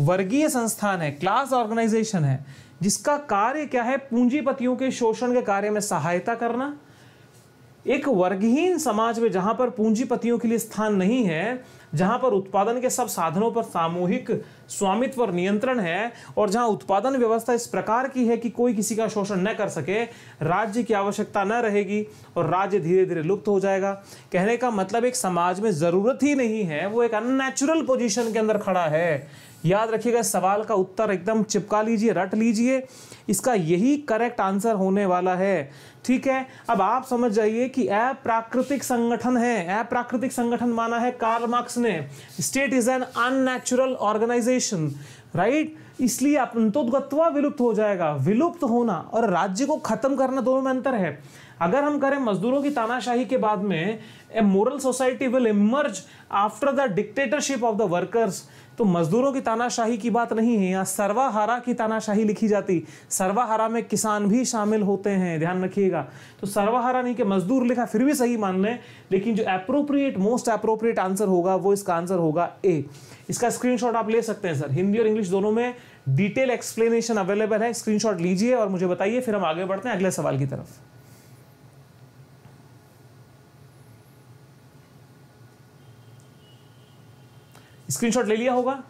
वर्गीय संस्थान है क्लास ऑर्गेनाइजेशन है, जिसका कार्य क्या है? पूंजीपतियों के शोषण के कार्य में सहायता करना। एक वर्गहीन समाज में जहाँ पर पूंजीपतियों के लिए स्थान नहीं है, जहाँ पर उत्पादन के सब साधनों पर सामूहिक स्वामित्व और नियंत्रण है, और जहाँ उत्पादन व्यवस्था इस प्रकार की है कि कोई किसी का शोषण न कर सके, राज्य की आवश्यकता न रहेगी और राज्य धीरे धीरे लुप्त हो जाएगा। कहने का मतलब एक समाज में ज़रूरत ही नहीं है, वो एक अननेचुरल पोजिशन के अंदर खड़ा है। याद रखिएगा, सवाल का उत्तर एकदम चिपका लीजिए, रट लीजिए। इसका यही करेक्ट आंसर होने वाला है। ठीक है? अब आप समझ जाइए कि अप्राकृतिक संगठन है। अप्राकृतिक संगठन माना है कार्ल मार्क्स ने। State is an unnatural organisation right इसलिए अंतोदगत्वा विलुप्त हो जाएगा। विलुप्त होना और राज्य को खत्म करना दोनों में अंतर है। अगर हम करें मजदूरों की तानाशाही के बाद में a moral society will emerge after the dictatorship of the workers तो मजदूरों की तानाशाही की बात नहीं है, यहाँ सर्वाहारा की तानाशाही लिखी जाती। सर्वाहारा में किसान भी शामिल होते हैं, ध्यान रखिएगा। तो सर्वाहारा नहीं कि मजदूर लिखा, फिर भी सही मान लें, लेकिन जो अप्रोप्रिएट मोस्ट अप्रोप्रिएट आंसर होगा, वो इसका आंसर होगा ए इसका स्क्रीनशॉट आप ले सकते हैं सर हिंदी और इंग्लिश दोनों में डिटेल एक्सप्लेनेशन अवेलेबल है। स्क्रीनशॉट लीजिए और मुझे बताइए, फिर हम आगे बढ़ते हैं अगले सवाल की तरफ़। स्क्रीनशॉट ले लिया होगा।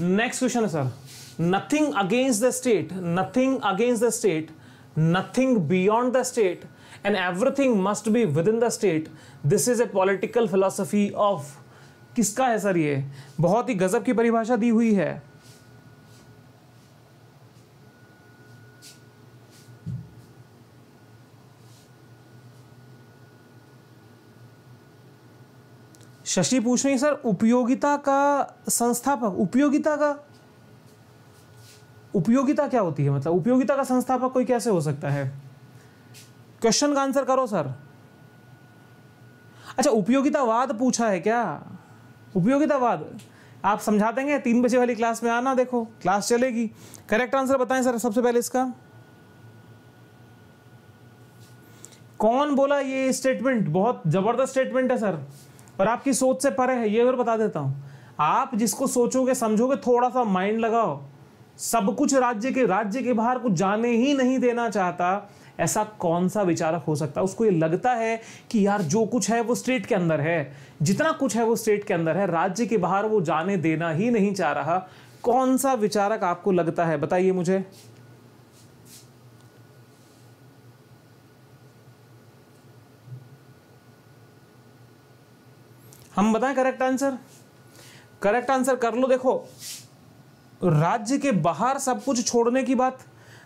नेक्स्ट क्वेश्चन है sir nothing against the state nothing against the state nothing beyond the state and everything must be within the state this is a political philosophy of किसका है सर ये? बहुत ही गजब की परिभाषा दी हुई है। शशि पूछ रही सर, उपयोगिता का संस्थापक, उपयोगिता का, उपयोगिता क्या होती है? मतलब उपयोगिता का संस्थापक कोई कैसे हो सकता है? क्वेश्चन का आंसर करो, सर। अच्छा उपयोगितावाद पूछा है क्या? उपयोगितावाद? आप समझा देंगे, तीन बजे वाली क्लास में आना, देखो, क्लास चलेगी। करेक्ट आंसर बताएँ, सर, सबसे पहले इसका। कौन बोला ये स्टेटमेंट बहुत ज़बरदस्त स्टेटमेंट है, सर। पर आपकी सोच से परे है, ये और बता देता हूँ। आप जिसको सोचोगे, समझोगे थोड़ा सा माइंड लगाओ। सब कुछ राज्य के राज्य के बाहर कुछ जाने ही नहीं देना चाहता, ऐसा कौन सा विचारक हो सकता? है उसको ये लगता है कि यार, जो कुछ है वो स्टेट के अंदर है। जितना कुछ है वो स्टेट के अंदर है, राज्य के बाहर वो जाने देना ही नहीं चाह रहा। कौन सा विचारक आपको लगता है? बताइए मुझे। हम बताएँ करेक्ट आंसर करेक्ट आंसर कर लो, देखो। राज्य के बाहर सब कुछ छोड़ने की बात।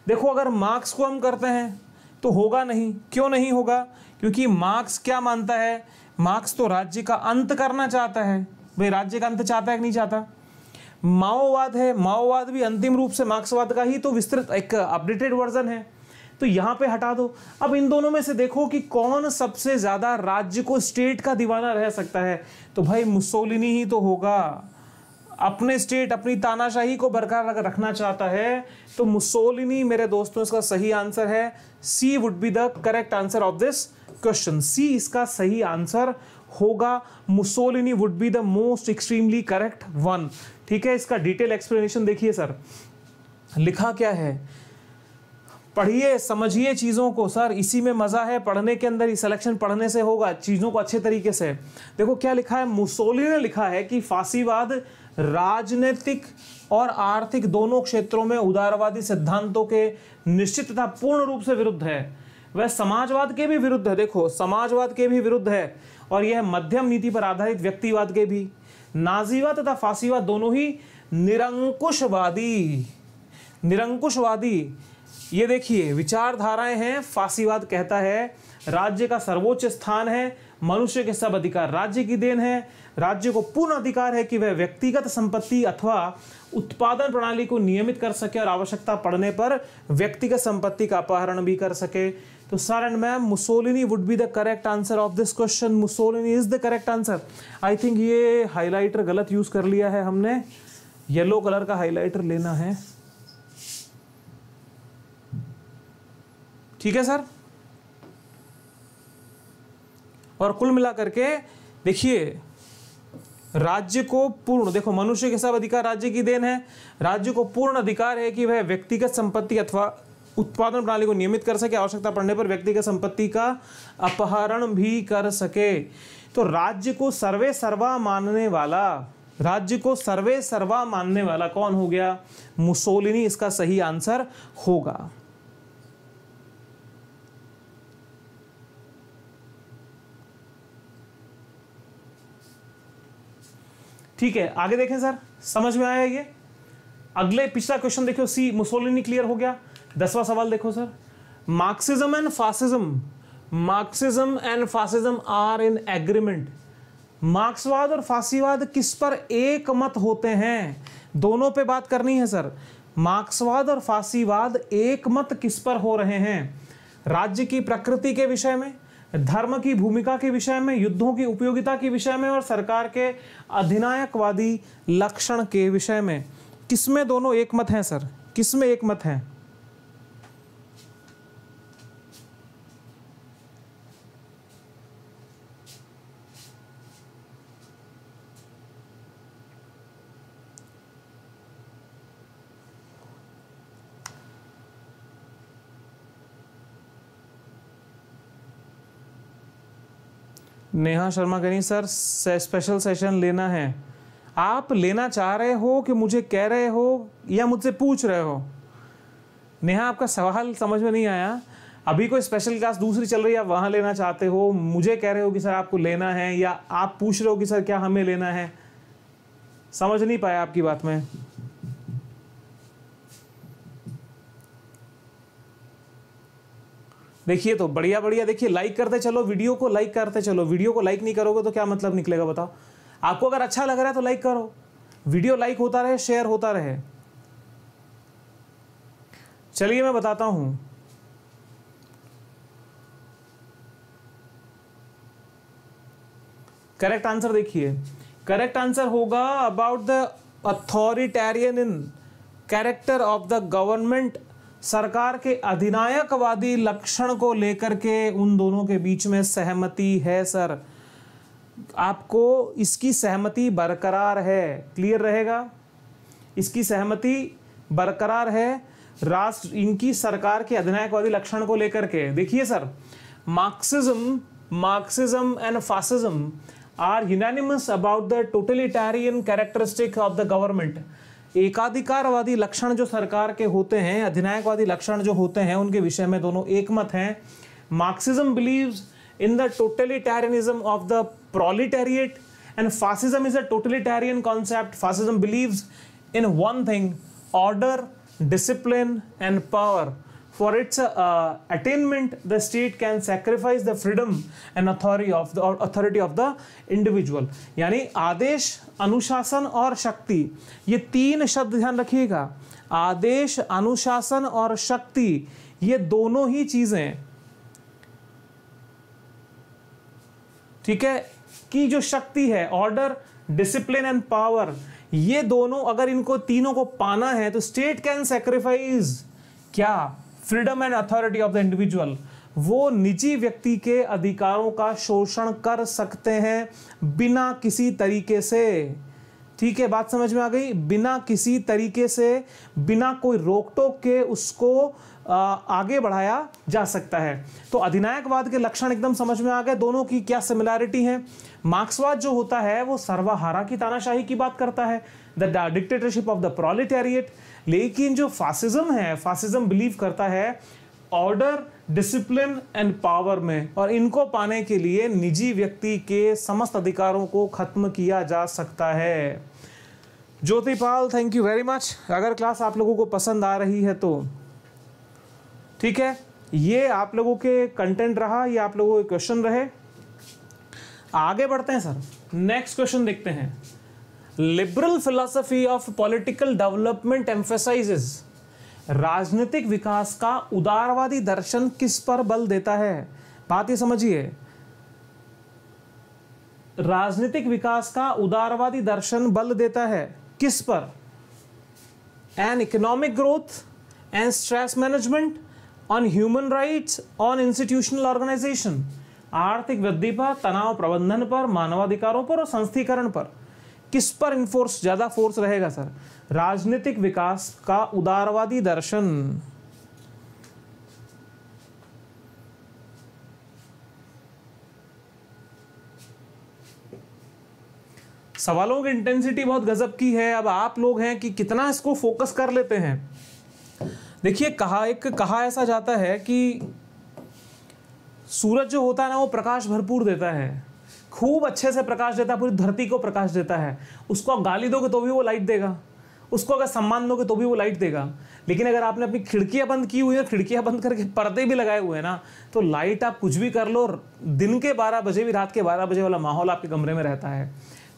देखो, अगर मार्क्स को हम करते हैं तो होगा नहीं। क्यों नहीं होगा? क्योंकि मार्क्स क्या मानता है? मार्क्स तो राज्य का अंत करना चाहता है। भाई, राज्य का अंत चाहता है कि नहीं चाहता? माओवाद है। माओवाद भी अंतिम रूप से मार्क्सवाद का ही तो विस्तृत एक अपडेटेड वर्जन है। तो यहाँ पे हटा दो। अब इन दोनों में से देखो कि कौन सबसे ज़्यादा राज्य को स्टेट का दीवाना रह सकता है। तो भाई मुसोलिनी ही तो होगा। अपने स्टेट, अपनी तानाशाही को बरकरार रखना चाहता है। तो मुसोलिनी, मेरे दोस्तों, इसका सही आंसर है। C would be the correct answer of this question C इसका सही आंसर होगा। Mussolini would be the most extremely correct one ठीक है, इसका डिटेल एक्सप्लेनेशन देखिए सर लिखा क्या है? पढ़िए, समझिए चीज़ों को, सर। इसी में मज़ा है, पढ़ने के अंदर ही सिलेक्शन पढ़ने से होगा, चीज़ों को अच्छे तरीके से। देखो, क्या लिखा है? मुसोली ने लिखा है कि फांसीवाद, राजनीतिक और आर्थिक दोनों क्षेत्रों में उदारवादी सिद्धांतों के निश्चित तथा पूर्ण रूप से विरुद्ध है। वह समाजवाद के भी विरुद्ध है। देखो, समाजवाद के भी विरुद्ध है और यह मध्यम नीति पर आधारित व्यक्तिवाद के भी। नाजीवाद तथा फांसीवाद दोनों ही निरंकुशवादी निरंकुशवादी ये देखिए, विचारधाराएँ हैं, फांसीवाद कहता है, राज्य का सर्वोच्च स्थान है, मनुष्य के सब अधिकार राज्य की देन है, राज्य को पूर्ण अधिकार है कि वह व्यक्तिगत संपत्ति अथवा उत्पादन प्रणाली को नियमित कर सके और आवश्यकता पड़ने पर व्यक्तिगत संपत्ति का अपहरण भी कर सके। तो sir and ma'am, Mussolini would be the correct answer of this question Mussolini is the correct answer I think ये हाईलाइटर गलत यूज़ कर लिया है हमने। येलो कलर का हाईलाइटर लेना है। ठीक है, सर? और कुल मिलाकर के, देखिए, राज्य को पूर्ण, देखो, मनुष्य के सब अधिकार राज्य की देन है। राज्य को पूर्ण अधिकार है कि वह व्यक्तिगत संपत्ति अथवा उत्पादन प्रणाली को नियमित कर सके, आवश्यकता पड़ने पर व्यक्तिगत संपत्ति का अपहरण भी कर सके। तो राज्य को सर्वे सर्वा मानने वाला, राज्य को सर्वे सर्वा मानने वाला कौन हो गया? मुसोलिनी, इसका सही आंसर होगा। ठीक है, आगे देखें सर, समझ में आया ये? अगले पिछला क्वेश्चन देखो सी मुसोलिनी क्लियर हो गया। दसवां सवाल देखो sir. Marxism and fascism Marxism and fascism are in agreement मार्क्सवाद और फासीवाद किस पर एक मत होते हैं? दोनों पे बात करनी है सर। मार्क्सवाद और फासीवाद एक मत किस पर हो रहे हैं? राज्य की प्रकृति के विषय में धर्म की भूमिका के विषय में, युद्धों की उपयोगिता के विषय में और सरकार के अधिनायकवादी लक्षण के विषय में। किसमें दोनों एक मत हैं, सर? किसमें एक मत है? नेहा शर्मा कहीं सर से, स्पेशल सेशन लेना है। आप लेना चाह रहे हो कि मुझे कह रहे हो या मुझसे पूछ रहे हो? नेहा आपका सवाल समझ में नहीं आया। अभी कोई स्पेशल क्लास दूसरी चल रही है आप वहाँ लेना चाहते हो। मुझे कह रहे हो कि सर आपको लेना है या आप पूछ रहे हो कि सर क्या हमें लेना है? समझ नहीं पाया आपकी बात में। देखिए तो बढ़िया बढ़िया, देखिए लाइक करते चलो वीडियो को लाइक करते चलो। वीडियो को लाइक नहीं करोगे तो क्या मतलब निकलेगा बताओ? आपको अगर अच्छा लग रहा है तो लाइक करो। वीडियो लाइक होता रहे शेयर होता रहे। चलिए, मैं बताता हूँ। करेक्ट आंसर देखिए। करेक्ट आंसर होगा about the authoritarian in character of the government सरकार के अधिनायकवादी लक्षण को लेकर के उन दोनों के बीच में सहमति है, सर। आपको इसकी सहमति बरकरार है। क्लियर रहेगा? इसकी सहमति बरकरार है राष्ट्र इनकी सरकार के अधिनायकवादी लक्षण को लेकर के। देखिए, sir, Marxism Marxism and fascism are unanimous about the totalitarian characteristic of the government एकाधिकारवादी लक्षण जो सरकार के होते हैं, अधिनायकवादी लक्षण जो होते हैं, उनके विषय में दोनों एकमत हैं Marxism believes in the totalitarianism of the proletariat and fascism is a totalitarian concept fascism believes in one thing, order, discipline and power. For its uh, attainment, the state can sacrifice the freedom and authority of the authority of the individual. यानी आदेश अनुशासन और शक्ति ये तीन शब्द ध्यान रखिएगा। आदेश अनुशासन और शक्ति ये दोनों ही चीज़ें ठीक है? कि जो शक्ति है ऑर्डर डिसिप्लिन एंड पावर ये दोनों अगर इनको तीनों को पाना है तो स्टेट कैन सेक्रीफाइस क्या? Freedom and authority of the individual. वो निजी व्यक्ति के अधिकारों का शोषण कर सकते हैं बिना किसी तरीके से। ठीक है, बात समझ में आ गई? बिना किसी तरीके से, बिना कोई रोक टोक के उसको आगे बढ़ाया जा सकता है। तो अधिनायकवाद के लक्षण एकदम समझ में आ गए। दोनों की क्या सिमिलैरिटी है? मार्क्सवाद जो होता है, वो सर्वाहारा की तानाशाही की बात करता है। The dictatorship of the proletariat लेकिन जो फासिज्म है, फासिज्म बिलीव करता है, ऑर्डर, डिसिप्लिन एंड पावर में, और इनको पाने के लिए निजी व्यक्ति के समस्त अधिकारों को खत्म किया जा सकता है। Jyotipal thank you very much अगर क्लास आप लोगों को पसंद आ रही है तो ठीक है? ये आप लोगों के कंटेंट रहा, ये आप लोगों के क्वेश्चन रहे। आगे बढ़ते हैं सर नेक्स्ट क्वेश्चन देखते हैं। Liberal philosophy of political development emphasises राजनीतिक विकास का उदारवादी दर्शन किस पर बल देता है? बात ये समझिए। राजनीतिक विकास का उदारवादी दर्शन बल देता है किस पर? An economic growth and stress management on human rights on institutional organisation आर्थिक वृद्धि पर, तनाव प्रबंधन पर, मानवाधिकारों पर और संस्थीकरण पर। किस पर इनफोर्स ज़्यादा फोर्स रहेगा, सर? राजनीतिक विकास का उदारवादी दर्शन। सवालों की इंटेंसिटी बहुत गजब की है। अब आप लोग हैं कि कितना इसको फोकस कर लेते हैं? देखिए, कहा, एक कहा ऐसा जाता है कि सूरज जो होता है ना, वो प्रकाश भरपूर देता है। खूब अच्छे से प्रकाश देता है, पूरी धरती को प्रकाश देता है। उसको आप गाली दोगे तो भी वो लाइट देगा। उसको अगर सम्मान दोगे तो भी वो लाइट देगा। लेकिन अगर आपने अपनी खिड़कियाँ बंद की हुई है, खिड़कियाँ बंद करके पर्दे भी लगाए हुए हैं ना तो लाइट आप कुछ भी कर लो दिन के बारह बजे भी रात के बारह बजे वाला माहौल आपके कमरे में रहता है।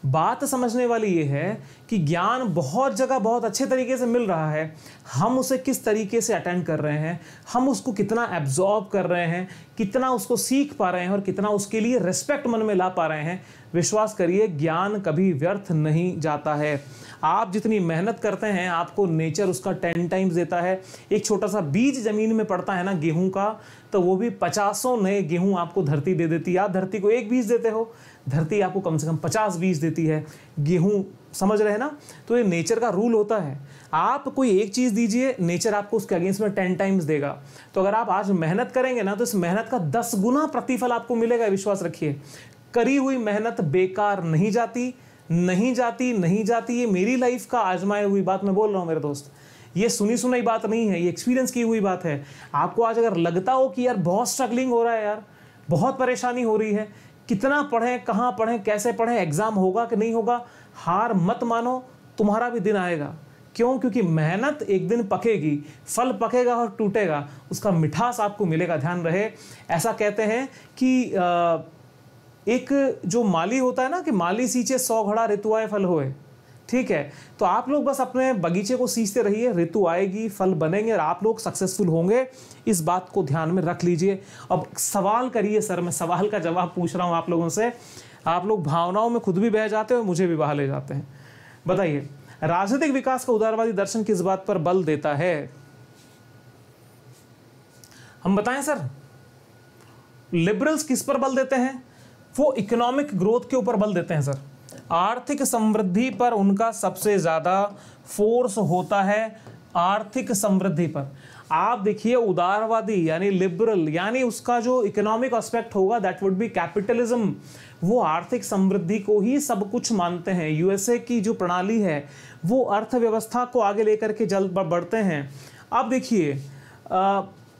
बात समझने वाली ये है कि ज्ञान बहुत जगह बहुत अच्छे तरीके से मिल रहा है। हम उसे किस तरीके से अटेंड कर रहे हैं? हम उसको कितना एब्जॉर्ब कर रहे हैं? कितना उसको सीख पा रहे हैं और कितना उसके लिए रेस्पेक्ट मन में ला पा रहे हैं? विश्वास करिए, ज्ञान कभी व्यर्थ नहीं जाता है। आप जितनी मेहनत करते हैं, आपको नेचर उसका टेन टाइम्स देता है। एक छोटा सा बीज ज़मीन में पड़ता है ना, गेहूँ का तो वो भी पचासों नए गेहूँ आपको धरती दे देती है। आप धरती को एक बीज देते हो धरती आपको कम से कम पचास बीज देती है। गेहूँ, समझ रहे हैं ना? तो ये नेचर का रूल होता है। आप कोई एक चीज़ दीजिए नेचर आपको उसके अगेंस्ट में टेन टाइम्स देगा। तो अगर आप आज मेहनत करेंगे ना तो इस मेहनत का दस गुना प्रतिफल आपको मिलेगा विश्वास रखिए। करी हुई मेहनत बेकार नहीं जाती नहीं जाती नहीं जाती, ये मेरी लाइफ का आजमाई हुई बात मैं बोल रहा हूँ मेरे दोस्त। ये सुनी सुनाई बात नहीं है, ये एक्सपीरियंस की हुई बात है। आपको आज अगर लगता हो कि यार बहुत स्ट्रगलिंग हो रहा है यार, बहुत परेशानी हो रही है कितना पढ़ें, कहाँ पढ़ें, कैसे पढ़ें एग्ज़ाम होगा कि नहीं होगा, हार मत मानो, तुम्हारा भी दिन आएगा। क्यों? क्योंकि मेहनत एक दिन पकेगी, फल पकेगा और टूटेगा, उसका मिठास आपको मिलेगा, ध्यान रहे। ऐसा कहते हैं कि एक जो माली होता है ना कि माली सींचे सौ घड़ा ऋतु फल होए। ठीक है? तो आप लोग बस अपने बगीचे को सींचते रहिए, ऋतु आएगी, फल बनेंगे और आप लोग सक्सेसफुल होंगे। इस बात को ध्यान में रख लीजिए। अब सवाल करिए सर, मैं सवाल का जवाब पूछ रहा हूँ आप लोगों से। आप लोग भावनाओं में खुद भी बह जाते हैं और मुझे भी बहा ले जाते हैं। बताइए, राजनीतिक विकास का उदारवादी दर्शन किस बात पर बल देता है? हम बताएँ सर लिबरल्स किस पर बल देते हैं? वो इकोनॉमिक ग्रोथ के ऊपर बल देते हैं, सर। आर्थिक समृद्धि पर उनका सबसे ज़्यादा फोर्स होता है आर्थिक समृद्धि पर। आप देखिए, उदारवादी यानी लिबरल यानी उसका जो इकोनॉमिक एस्पेक्ट होगा दैट वुड बी कैपिटलिज्म वो आर्थिक समृद्धि को ही सब कुछ मानते हैं। यूएसए की जो प्रणाली है, वो अर्थव्यवस्था को आगे लेकर के जल्द बढ़ते हैं। अब देखिए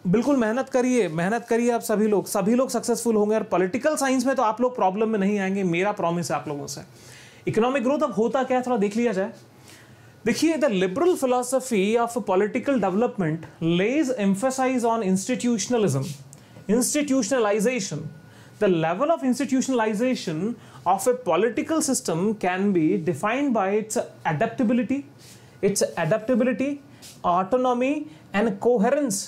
बिल्कुल मेहनत करिए मेहनत करिए आप सभी लोग। सभी लोग सक्सेसफुल होंगे और पॉलिटिकल साइंस में तो आप लोग प्रॉब्लम में नहीं आएँगे, मेरा प्रॉमिस है आप लोगों से। इकोनॉमिक ग्रोथ अब होता क्या है? थोड़ा देख लिया जाए। देखिए the liberal philosophy of political development lays emphasise on institutionalism institutionalisation the level of institutionalisation of a political system can be defined by its adaptability its adaptability autonomy and coherence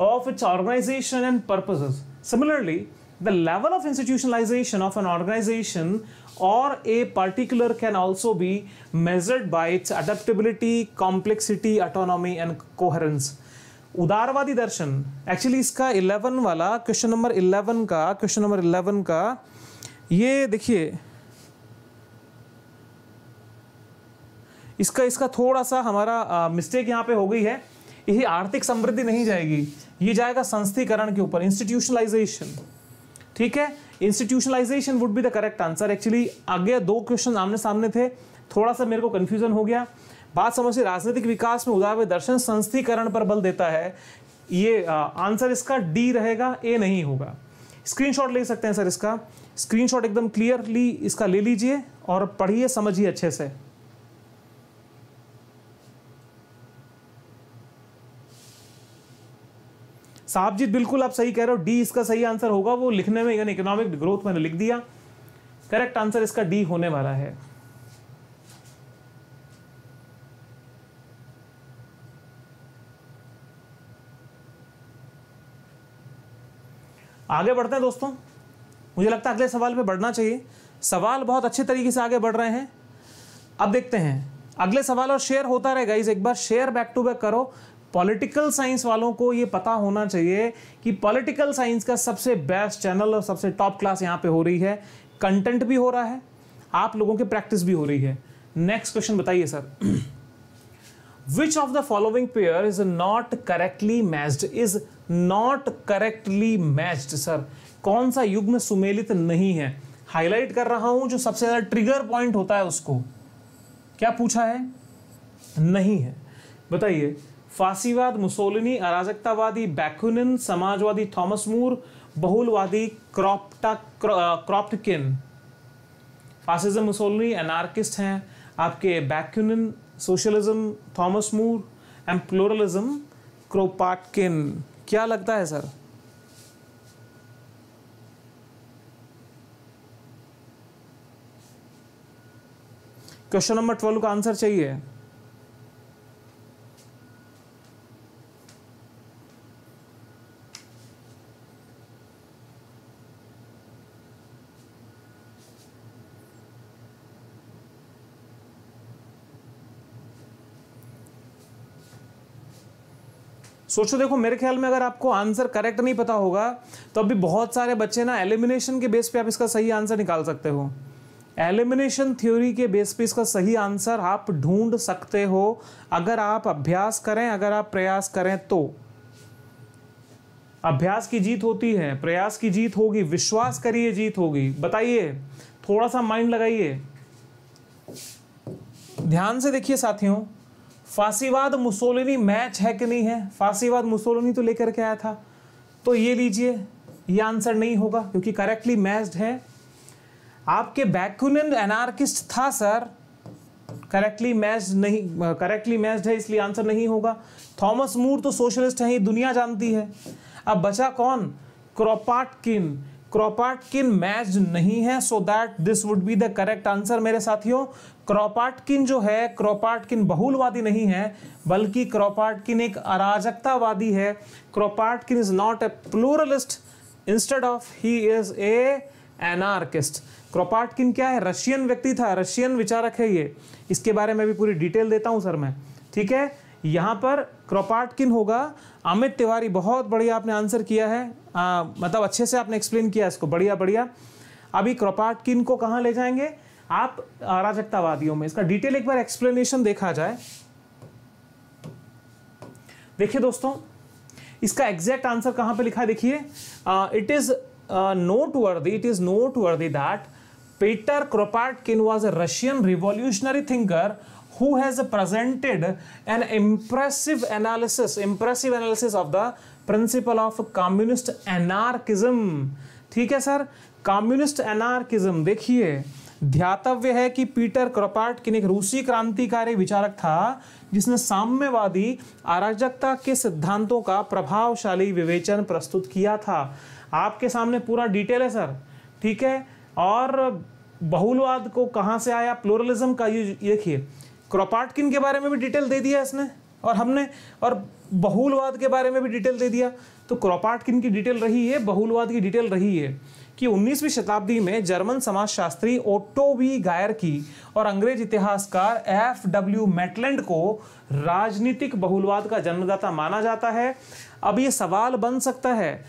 of its organisation and purposes similarly the level of institutionalisation of an organisation or a particular can also be measured by its adaptability, complexity, autonomy and coherence. उदारवादी दर्शन। Actually इसका 11 वाला question number 11 का question number 11 का ये देखिए। इसका इसका थोड़ा सा हमारा मिस्टेक यहाँ पे हो गई है। यही आर्थिक समृद्धि नहीं जाएगी। ये जाएगा संस्थीकरण के ऊपर इंस्टीट्यूशनलाइजेशन ठीक है? Institutionalisation would be the correct answer actually आगे दो क्वेश्चन आमने सामने थे। थोड़ा सा मेरे को कन्फ्यूज़न हो गया। बात समझिए राजनीतिक विकास में उदार दर्शन संस्थीकरण पर बल देता है। ये आंसर इसका डी रहेगा ए नहीं होगा। स्क्रीनशॉट ले सकते हैं सर इसका। स्क्रीनशॉट एकदम क्लियरली इसका ले लीजिए और पढ़िए, समझिए अच्छे से। साहबजीत, बिल्कुल आप सही कह रहे हो डी इसका सही आंसर होगा, वो लिखने में, यानी इकोनॉमिक ग्रोथ मैंने लिख दिया। करेक्ट आंसर इसका डी होने वाला है। आगे बढ़ते हैं दोस्तों। मुझे लगता है अगले सवाल पे बढ़ना चाहिए। सवाल बहुत अच्छे तरीके से आगे बढ़ रहे हैं। अब देखते हैं। अगले सवाल और शेयर होता रहेगा इस एक बार शेयर बैक टू बैक करो। पॉलिटिकल साइंस वालों को ये पता होना चाहिए कि पॉलिटिकल साइंस का सबसे बेस्ट चैनल और सबसे टॉप क्लास यहाँ पे हो रही है। कंटेंट भी हो रहा है, आप लोगों की प्रैक्टिस भी हो रही है। नेक्स्ट क्वेश्चन बताइए sir which of the following pair is not correctly matched is not correctly matched sir कौन सा युग में सुमेलित नहीं है? हाईलाइट कर रहा हूँ, जो सबसे ज़्यादा ट्रिगर पॉइंट होता है उसको। क्या पूछा है? नहीं है। बताइए। फांसीवाद, मुसोलिनी, अराजकतावादी, बैकुनिन, समाजवादी थॉमस मूर, बहुलवादी क्रॉप्टा क्रॉप्टकिन। फासिज्म मुसोलिनी एनार्किस्ट हैं। आपके Bakunin, socialism, Thomas More, and pluralism, Kropotkin. क्या लगता है, सर? क्वेश्चन नंबर ट्वेल्व का आंसर चाहिए। सोचो देखो, मेरे ख्याल में अगर आपको आंसर करेक्ट नहीं पता होगा तो अभी बहुत सारे बच्चे ना एलिमिनेशन के बेस पे आप इसका सही आंसर निकाल सकते हो। एलिमिनेशन थ्योरी के बेस पे इसका सही आंसर आप ढूंढ सकते हो। अगर आप अभ्यास करें, अगर आप प्रयास करें तो। अभ्यास की जीत होती है, प्रयास की जीत होगी, विश्वास करिए जीत होगी। बताइए, थोड़ा सा माइंड लगाइए। ध्यान से देखिए साथियों फांसीवाद मुसोलिनी मैच है कि नहीं है? फांसीवाद मुसोलिनी तो लेकर के आया था। तो ये लीजिए, ये आंसर नहीं होगा, क्योंकि करेक्टली मैच्ड है। आपके बैकुनिन एनार्किस्ट था सर करेक्टली मैच नहीं करेक्टली मैच्ड है, इसलिए आंसर नहीं होगा। थॉमस मूर तो सोशलिस्ट है, ये दुनिया जानती है। अब बचा कौन? क्रोपाटकिन। क्रोपाटकिन मैच नहीं है? So that this would be the correct answer मेरे साथियों। क्रोपाटकिन जो है क्रोपाटकिन बहुलवादी नहीं है, बल्कि क्रोपाटकिन एक अराजकतावादी है। Kropotkin is not a pluralist instead of he is an anarchist Kropotkin क्या है? रशियन व्यक्ति था, रशियन विचारक है ये। इसके बारे में भी पूरी डिटेल देता हूँ सर मैं। ठीक है? यहाँ पर क्रोपाटकिन होगा? अमित तिवारी, बहुत बढ़िया आपने आंसर किया है। आ, मतलब अच्छे से आपने एक्सप्लेन किया इसको। बढ़िया बढ़िया। अभी क्रोपाटकिन को कहाँ ले जाएँगे? आप अराजकतावादियों में। इसका डिटेल एक बार एक्सप्लेनेशन देखा जाए। देखिए दोस्तों इसका एग्जैक्ट आंसर कहाँ पे लिखा है? देखिए it is noteworthy it is noteworthy that Peter Kropotkin was a Russian revolutionary thinker who has presented an impressive analysis impressive analysis of the principle of communist anarchism. ठीक है सर कम्युनिस्ट एनार्किज्म देखिए, ध्यातव्य है कि Peter Kropotkin एक रूसी क्रांतिकारी विचारक था, जिसने साम्यवादी अराजकता के सिद्धांतों का प्रभावशाली विवेचन प्रस्तुत किया था। आपके सामने पूरा डिटेल है सर ठीक है? और बहुलवाद को कहाँ से आया? प्लोरलिज्म का ये देखिए। क्रोपाटकिन के बारे में भी डिटेल दे दिया इसने? और हमने, और बहुलवाद के बारे में भी डिटेल दे दिया। तो क्रोपाटकिन की डिटेल रही है? बहुलवाद की डिटेल रही है कि 19वीं शताब्दी में जर्मन समाजशास्त्री ओटो वी गायर की और अंग्रेज़ इतिहासकार एफ़ डब्ल्यू मेटलैंड को राजनीतिक बहुलवाद का जन्मदाता माना जाता है। अब ये सवाल बन सकता है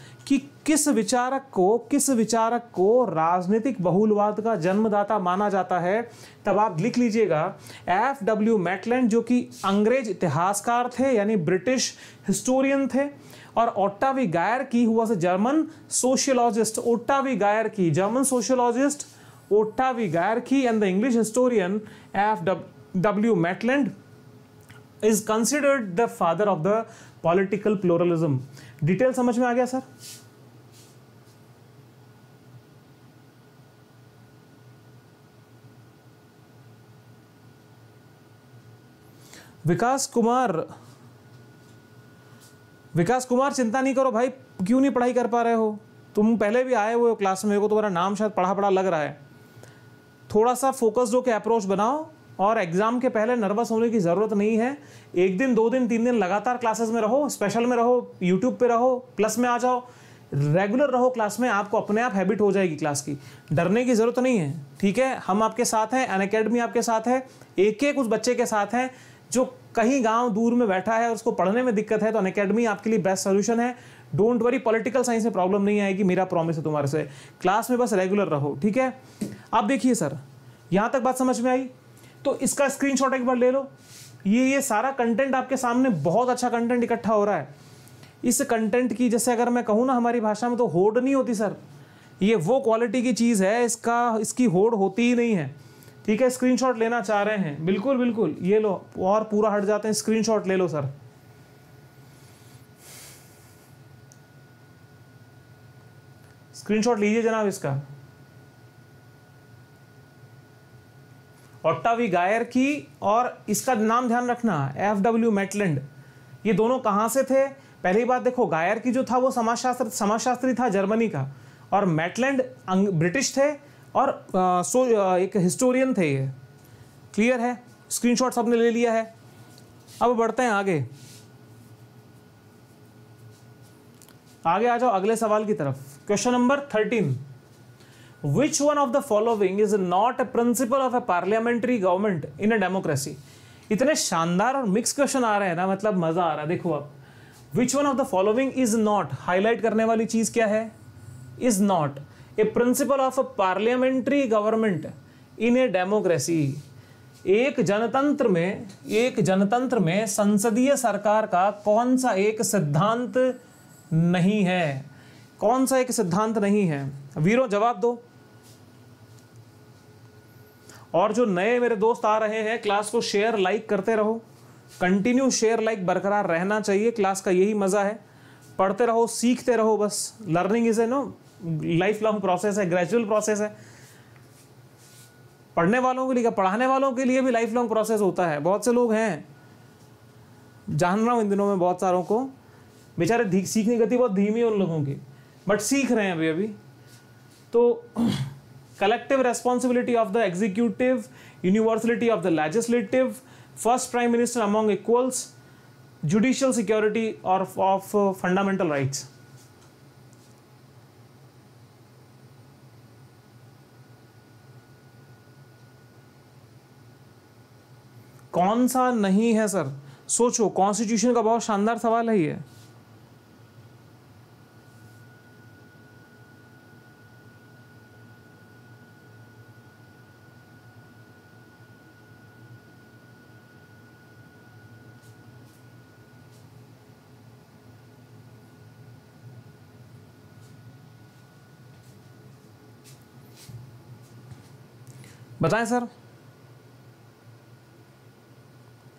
किस विचारक को, किस विचारक को राजनीतिक बहुलवाद का जन्मदाता माना जाता है, तब आप लिख लीजिएगा एफ़ डब्ल्यू मैटलैंड जो कि अंग्रेज़ इतिहासकार थे, यानी ब्रिटिश हिस्टोरियन थे, और ओट्टावी गायर की हुआ से जर्मन सोशियोलॉजिस्ट, ओट्टावी गायर की, German sociologist Otto von Gierke and the English historian F W Maitland is considered the father of the political pluralism detail समझ में आ गया सर विकास कुमार विकास कुमार, चिंता नहीं करो भाई, क्यों नहीं पढ़ाई कर पा रहे हो? तुम पहले भी आए हुए हो क्लास में को तुम्हारा नाम शायद पढ़ा पढ़ा लग रहा है। थोड़ा सा फोकस्ड होकर अप्रोच बनाओ, और एग्ज़ाम के पहले नर्वस होने की ज़रूरत नहीं है। एक दिन, दो दिन, तीन दिन लगातार क्लासेस में रहो स्पेशल में रहो यूट्यूब पे रहो प्लस में आ जाओ। रेगुलर रहो क्लास में, आपको अपने आप हैबिट हो जाएगी क्लास की। डरने की ज़रूरत नहीं है, ठीक है? हम आपके साथ हैं अन आपके साथ है एक एक उस बच्चे के साथ हैं। जो कहीं गाँव दूर में बैठा है और उसको पढ़ने में दिक्कत है तो अन अकेडमी आपके लिए बेस्ट सोल्यूशन है। डोंट वरी पॉलिटिकल साइंस में प्रॉब्लम नहीं आएगी, मेरा प्रॉमिस है तुम्हारे से। क्लास में बस रेगुलर रहो, ठीक है? अब देखिए सर यहाँ तक बात समझ में आई? तो इसका स्क्रीनशॉट एक बार ले लो। ये ये सारा कंटेंट आपके सामने बहुत अच्छा कंटेंट इकट्ठा हो रहा है। इस कंटेंट की, जैसे अगर मैं कहूँ ना हमारी भाषा में तो होड़ नहीं होती सर ये वो क्वालिटी की चीज़ है, इसका, इसकी होड़ होती ही नहीं है। ठीक है स्क्रीनशॉट लेना चाह रहे हैं। बिल्कुल बिल्कुल, ये लो। और पूरा हट जाते हैं स्क्रीनशॉट ले लो सर स्क्रीनशॉट लीजिए जनाब इसका। ऑट्टावी गायर की और इसका नाम ध्यान रखना एफ़ डब्ल्यू मेटलैंड ये दोनों कहाँ से थे? पहली बात देखो गायर की जो था वो समाजशास्त्र, समाजशास्त्री था, जर्मनी का। और मेटलैंड ब्रिटिश थे और आ, सो आ, एक हिस्टोरियन थे ये। क्लियर है? स्क्रीनशॉट सबने ले लिया है। अब बढ़ते हैं आगे। आगे आ जाओ अगले सवाल की तरफ़। Question number thirteen which one of the following is not a principle of a parliamentary government in a democracy? इतने शानदार और मिक्स क्वेश्चन आ रहे हैं ना मतलब मज़ा आ रहा है। देखो आप which one of the following is not highlight करने वाली चीज़ क्या है? Is not a principle of a parliamentary government in a democracy एक जनतंत्र में, एक जनतंत्र में संसदीय सरकार का कौन सा एक सिद्धांत नहीं है? कौन सा एक सिद्धांत नहीं है? वीरो, जवाब दो। और जो नए मेरे दोस्त आ रहे हैं, क्लास को शेयर लाइक करते रहो। कंटिन्यू शेयर लाइक बरकरार रहना चाहिए, क्लास का यही मज़ा है। पढ़ते रहो, सीखते रहो बस। Learning is a no life long process है ग्रेजुअल प्रोसेस है। पढ़ने वालों के लिए, पढ़ाने वालों के लिए भी लाइफ लॉन्ग प्रोसेस होता है। बहुत से लोग हैं। जान रहा हूँ इन दिनों में बहुत सारों को। बेचारे सीखने गति बहुत धीमी है उन लोगों की। बट सीख रहे हैं अभी अभी। तो collective responsibility of the executive universality of the legislative first prime minister among equals judicial security और ऑफ़ फंडामेंटल राइट्स कौन सा नहीं है, सर? सोचो कॉन्स्टिट्यूशन का बहुत शानदार सवाल है ये। बताएँ, सर।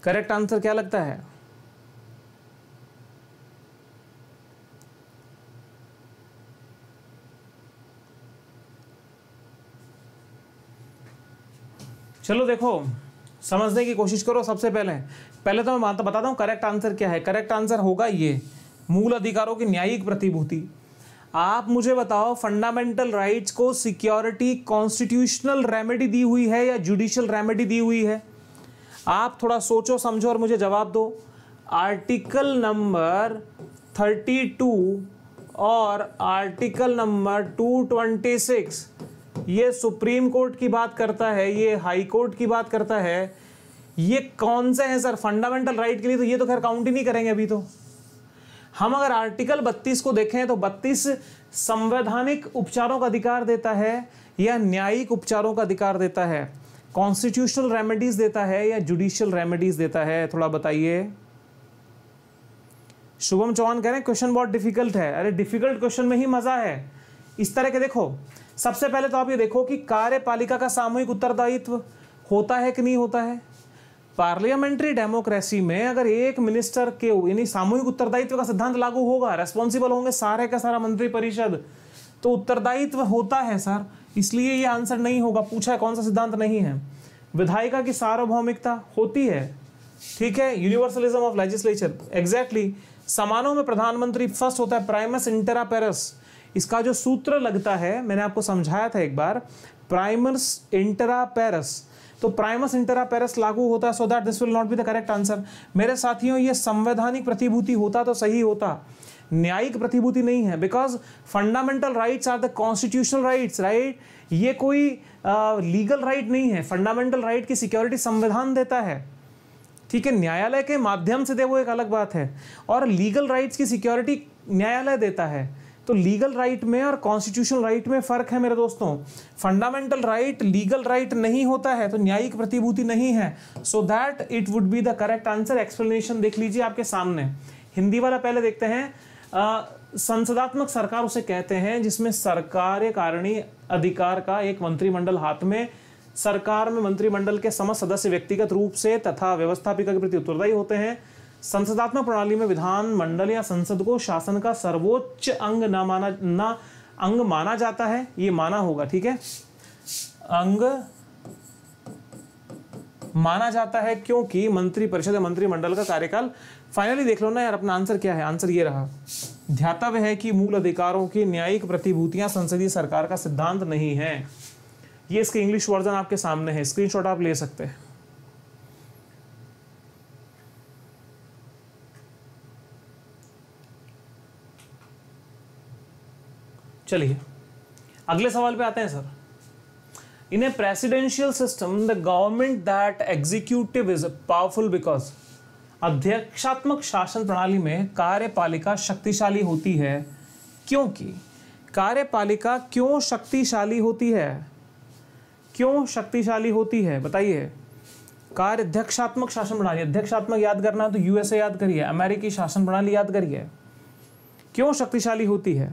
करेक्ट आंसर क्या लगता है? चलो देखो, समझने की कोशिश करो सबसे पहले। पहले तो मैं बताता हूँ करेक्ट आंसर क्या है। करेक्ट आंसर होगा ये, मूल अधिकारों की न्यायिक प्रतिभूति। आप मुझे बताओ फंडामेंटल राइट्स को सिक्योरिटी कॉन्स्टिट्यूशनल रेमेडी दी हुई है या जुडिशियल रेमेडी दी हुई है? आप थोड़ा सोचो, समझो और मुझे जवाब दो। आर्टिकल नंबर थर्टी टू और article number two twenty six, ये सुप्रीम कोर्ट की बात करता है, ये हाई कोर्ट की बात करता है। ये कौन से हैं सर? फंडामेंटल राइट के लिए तो ये तो खैर काउंट ही नहीं करेंगे अभी तो। हम अगर आर्टिकल 32 को देखें तो 32 संवैधानिक उपचारों का अधिकार देता है या न्यायिक उपचारों का अधिकार देता है। कॉन्स्टिट्यूशनल रेमेडीज देता है या जुडिशियल रेमेडीज देता है? थोड़ा बताइए। शुभम चौहान कह रहे हैं क्वेश्चन बहुत डिफ़िकल्ट है। अरे डिफ़िकल्ट क्वेश्चन में ही मज़ा है। इस तरह के देखो, सबसे पहले तो आप ये देखो कि कार्यपालिका का सामूहिक उत्तरदायित्व होता है कि नहीं होता है? पार्लियामेंट्री डेमोक्रेसी में अगर एक मिनिस्टर के, यानी सामूहिक उत्तरदायित्व का सिद्धांत लागू होगा रेस्पॉन्सिबल होंगे सारे का सारा मंत्री परिषद तो उत्तरदायित्व होता है, सर। इसलिए ये आंसर नहीं होगा। पूछा है कौन सा सिद्धांत नहीं है? विधायिका की सार्वभौमिकता होती है। ठीक है? यूनिवर्सलिज्म ऑफ़ लेजिस्लेचर एग्जैक्टली समानों में प्रधानमंत्री फ़र्स्ट होता है प्राइमस इंटरा पेरस इसका जो सूत्र लगता है, मैंने आपको समझाया था एक बार प्राइमस इंटरा पेरस तो प्राइमस इंटरा पेरस लागू होता है so that this will not be the correct answer मेरे साथियों, ये संवैधानिक प्रतिभूति होता तो सही होता न्यायिक प्रतिभूति नहीं है because fundamental rights are the constitutional rights right ये कोई लीगल uh, राइट नहीं है। फंडामेंटल राइट right की सिक्योरिटी संविधान देता है। ठीक है न्यायालय के माध्यम से दे वो एक अलग बात है। और लीगल राइट्स की सिक्योरिटी न्यायालय देता है। तो लीगल राइट में और कॉन्स्टिट्यूशनल राइट में फ़र्क है मेरे दोस्तों। फंडामेंटल राइट लीगल राइट नहीं होता है तो न्यायिक प्रतिभूति नहीं है। So that it would be the correct answer explanation देख लीजिए आपके सामने। हिंदी वाला पहले देखते हैं। संसदात्मक सरकार उसे कहते हैं, जिसमें सरकार कारणीय अधिकार का एक मंत्रिमंडल हाथ में, सरकार में मंत्रिमंडल के समस्त सदस्य व्यक्तिगत रूप से तथा व्यवस्थापिका के प्रति उत्तरदायी होते हैं। संसदात्मक प्रणाली में विधान, मंडल या संसद को शासन का सर्वोच्च अंग न माना, न अंग माना जाता है, ये माना होगा, ठीक है? अंग माना जाता है क्योंकि मंत्रिपरिषद मंत्रिमंडल का कार्यकाल फाइनली देख लो ना यार, अपना आंसर क्या है? आंसर ये रहा। ध्यातव्य है कि मूल अधिकारों की न्यायिक प्रतिभूतियाँ संसदीय सरकार का सिद्धांत नहीं है। ये इसके इंग्लिश वर्जन आपके सामने है। स्क्रीनशॉट आप ले सकते हैं। चलिए, अगले सवाल पे आते हैं, sir. In a presidential system the government that executive is powerful because अध्यक्षात्मक शासन प्रणाली में कार्यपालिका शक्तिशाली होती है क्योंकि कार्यपालिका क्यों शक्तिशाली होती है? क्यों शक्तिशाली होती है? बताइए। कार्य अध्यक्षात्मक शासन प्रणाली, अध्यक्षात्मक याद करना है तो यूएसए याद करिए, अमेरिकी शासन प्रणाली याद करिए। क्यों शक्तिशाली होती है?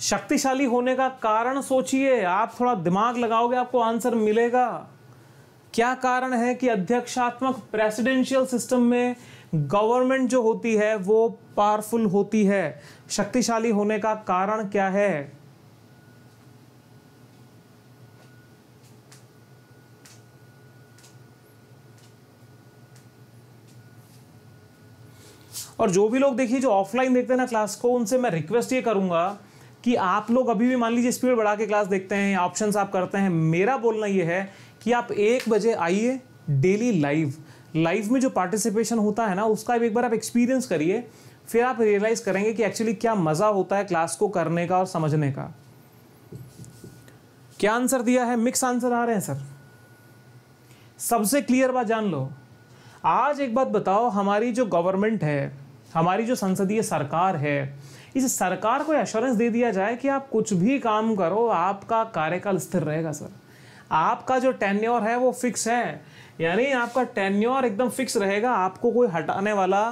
शक्तिशाली होने का कारण सोचिए। आप थोड़ा दिमाग लगाओगे, आपको आंसर मिलेगा। क्या कारण है कि अध्यक्षात्मक प्रेसिडेंशियल सिस्टम में गवर्नमेंट जो होती है, वो पावरफुल होती है? शक्तिशाली होने का कारण क्या है? और जो भी लोग देखिए, जो ऑफलाइन देखते हैं ना क्लास को, उनसे मैं रिक्वेस्ट ये करूँगा कि आप लोग अभी भी मान लीजिए स्पीड बढ़ा के क्लास देखते हैं ऑप्शन आप करते हैं, मेरा बोलना ये है कि आप एक बजे आइए डेली लाइव लाइव में जो पार्टिसिपेशन होता है ना, उसका एक बार आप एक्सपीरियंस करिए, फिर आप रियलाइज़ करेंगे कि एक्चुअली क्या मज़ा होता है क्लास को करने का और समझने का। क्या आंसर दिया है? मिक्स आंसर आ रहे हैं सर सबसे क्लियर बात जान लो। आज एक बात बताओ, हमारी जो गवर्नमेंट है, हमारी जो संसदीय सरकार है इस सरकार को एश्योरेंस दे दिया जाए कि आप कुछ भी काम करो, आपका कार्यकाल स्थिर रहेगा सर आपका जो टेन्योर है वो फिक्स है। यानी आपका टेन्योर एकदम फिक्स रहेगा, आपको कोई हटाने वाला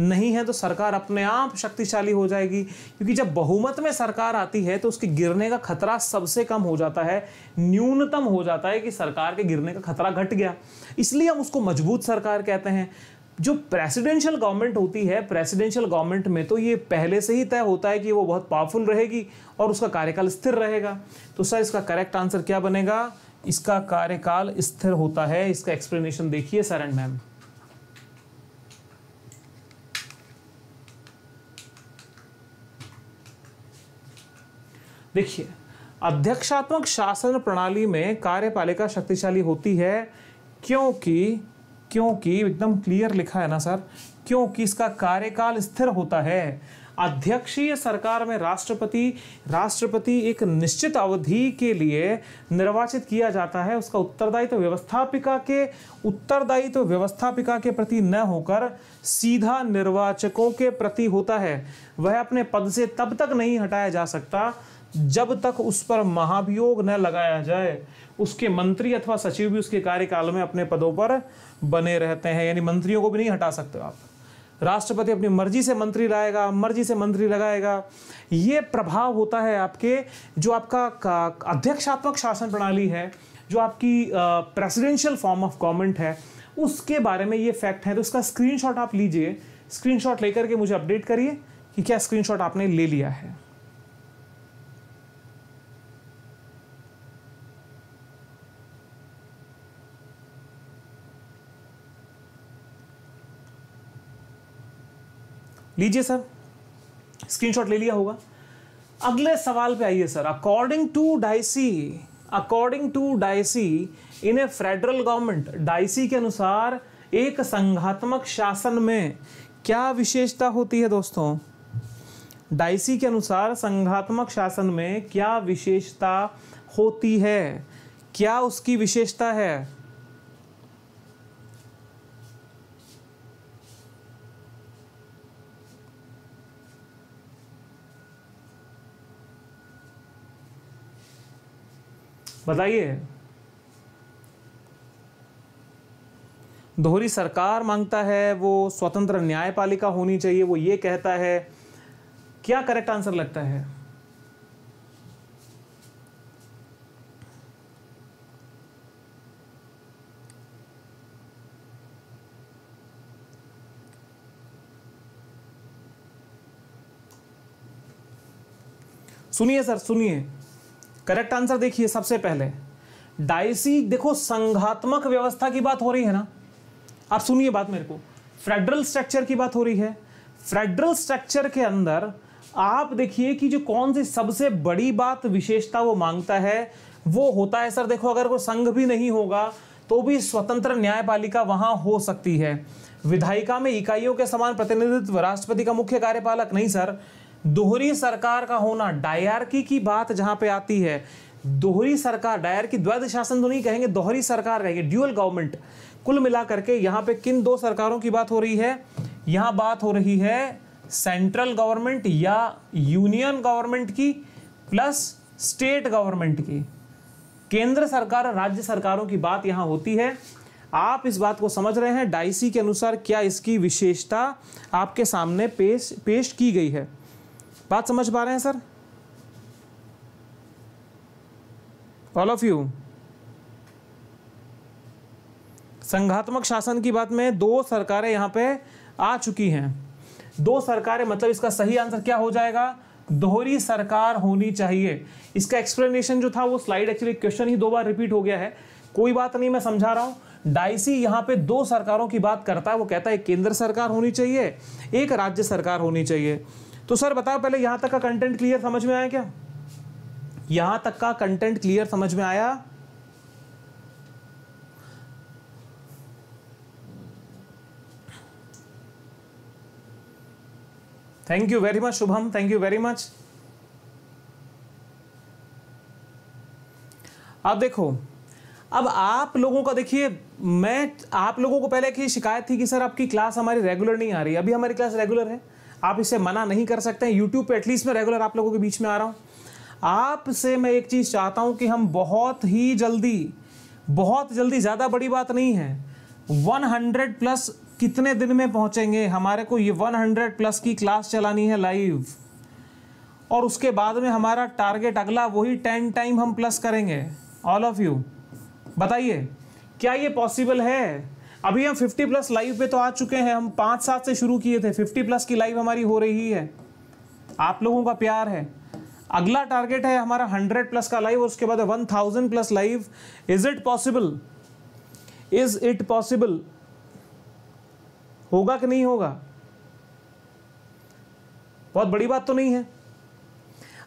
नहीं है तो सरकार अपने आप शक्तिशाली हो जाएगी। क्योंकि जब बहुमत में सरकार आती है तो उसके गिरने का खतरा सबसे कम हो जाता है। न्यूनतम हो जाता है कि सरकार के गिरने का खतरा घट गया। इसलिए हम उसको मज़बूत सरकार कहते हैं। जो प्रेसिडेंशियल गवर्नमेंट होती है प्रेसिडेंशियल गवर्नमेंट में तो ये पहले से ही तय होता है कि वो बहुत पावरफुल रहेगी और उसका कार्यकाल स्थिर रहेगा। तो सर इसका करेक्ट आंसर क्या बनेगा? इसका कार्यकाल स्थिर होता है। इसका एक्सप्लेनेशन देखिए सर एंड मैम देखिए, अध्यक्षात्मक शासन प्रणाली में कार्यपालिका शक्तिशाली होती है क्योंकि क्योंकि एकदम क्लियर लिखा है ना सर? क्योंकि इसका कार्यकाल स्थिर होता है। अध्यक्षीय सरकार में राष्ट्रपति राष्ट्रपति एक निश्चित अवधि के लिए निर्वाचित किया जाता है। उसका उत्तरदायित्व तो व्यवस्थापिका के, उत्तरदायित्व तो व्यवस्थापिका के प्रति न होकर सीधा निर्वाचकों के प्रति होता है। वह अपने पद से तब तक नहीं हटाया जा सकता जब तक उस पर महाभियोग न लगाया जाए। उसके मंत्री अथवा सचिव भी उसके कार्यकाल में अपने पदों पर बने रहते हैं, यानी मंत्रियों को भी नहीं हटा सकते आप। राष्ट्रपति अपनी मर्ज़ी से मंत्री लाएगा, मर्ज़ी से मंत्री लगाएगा, ये प्रभाव होता है आपके जो आपका अध्यक्षात्मक शासन प्रणाली है, जो आपकी प्रेसिडेंशियल फॉर्म ऑफ़ गवर्नमेंट है, उसके बारे में ये फैक्ट है तो उसका स्क्रीनशॉट आप लीजिए। स्क्रीनशॉट लेकर के मुझे अपडेट करिए कि क्या स्क्रीनशॉट आपने ले लिया है। लीजिए सर, स्क्रीनशॉट ले लिया होगा। अगले सवाल पे आइए sir. According to Dicey according to Dicey in a federal government Dicey के अनुसार एक संघात्मक शासन में क्या विशेषता होती है दोस्तों? डाइसी के अनुसार संघात्मक शासन में क्या विशेषता होती है? क्या उसकी विशेषता है? बताइए। दोहरी सरकार माँगता है, वो स्वतंत्र न्यायपालिका होनी चाहिए, वो ये कहता है। क्या करेक्ट आंसर लगता है? सुनिए सर, सुनिए। करेक्ट आंसर देखिए सबसे पहले। डाइसी देखो, संघात्मक व्यवस्था की बात हो रही है ना? आप सुनिए बात मेरे को। फेडरल स्ट्रक्चर की बात हो रही है। फेडरल स्ट्रक्चर के अंदर आप देखिए कि जो कौन सी सबसे बड़ी बात विशेषता वो माँगता है, वो होता है सर, देखो, अगर वो संघ भी नहीं होगा तो भी स्वतंत्र न्यायपालिका वहाँ हो सकती है। विधायिका में इकाइयों के समान प्रतिनिधित्व, राष्ट्रपति का मुख्य कार्यपालक, नहीं सर दोहरी सरकार का होना, डायरकी की बात जहाँ पे आती है, दोहरी सरकार डायर की द्वैध शासन तो नहीं कहेंगे, दोहरी सरकार कहेंगे ड्यूअल गवर्नमेंट कुल मिला करके यहाँ पे किन दो सरकारों की बात हो रही है? यहाँ बात हो रही है सेंट्रल गवर्नमेंट या यूनियन गवर्नमेंट की प्लस स्टेट गवर्नमेंट की। केंद्र सरकार, राज्य सरकारों की बात यहाँ होती है। आप इस बात को समझ रहे हैं डाइसी के अनुसार क्या इसकी विशेषता आपके सामने पेश पेश की गई है। बात समझ पा रहे हैं, सर? ऑल ऑफ़ यू संघात्मक शासन की बात में दो सरकारें यहाँ पे आ चुकी हैं। दो सरकारें मतलब इसका सही आंसर क्या हो जाएगा? दोहरी सरकार होनी चाहिए। इसका एक्सप्लेनेशन जो था, वो स्लाइड एक्चुअली क्वेश्चन ही दो बार रिपीट हो गया है। कोई बात नहीं, मैं समझा रहा हूँ। डाइसी यहाँ पे दो सरकारों की बात करता है। वो कहता है केंद्र सरकार होनी चाहिए, एक राज्य सरकार होनी चाहिए। तो सर बताओ पहले यहाँ तक का कंटेंट क्लियर समझ में आया क्या? यहाँ तक का कंटेंट क्लियर समझ में आया? Thank you very much Shubham thank you very much अब देखो, अब आप लोगों का देखिए, मैं आप लोगों को पहले की शिकायत थी कि सर आपकी क्लास हमारी रेगुलर नहीं आ रही। अभी हमारी क्लास रेगुलर है। आप इसे मना नहीं कर सकते हैं। यूट्यूब पे एटलीस्ट मैं रेगुलर आप लोगों के बीच में आ रहा हूँ। आपसे मैं एक चीज़ चाहता हूँ कि हम बहुत ही जल्दी, बहुत जल्दी, ज़्यादा बड़ी बात नहीं है 100 प्लस कितने दिन में पहुँचेंगे? हमारे को ये 100 प्लस की क्लास चलानी है लाइव और उसके बाद में हमारा टारगेट अगला वही टेन टाइम हम प्लस करेंगे। ऑल ऑफ़ यू बताइए, क्या ये पॉसिबल है? अभी हम 50 प्लस लाइव पे तो आ चुके हैं। हम पाँच सात से शुरू किए थे। 50 प्लस की लाइव हमारी हो रही है। आप लोगों का प्यार है। अगला टारगेट है हमारा 100 प्लस का लाइव और उसके बाद 1000 plus live is it possible is it possible होगा कि नहीं होगा? बहुत बड़ी बात तो नहीं है।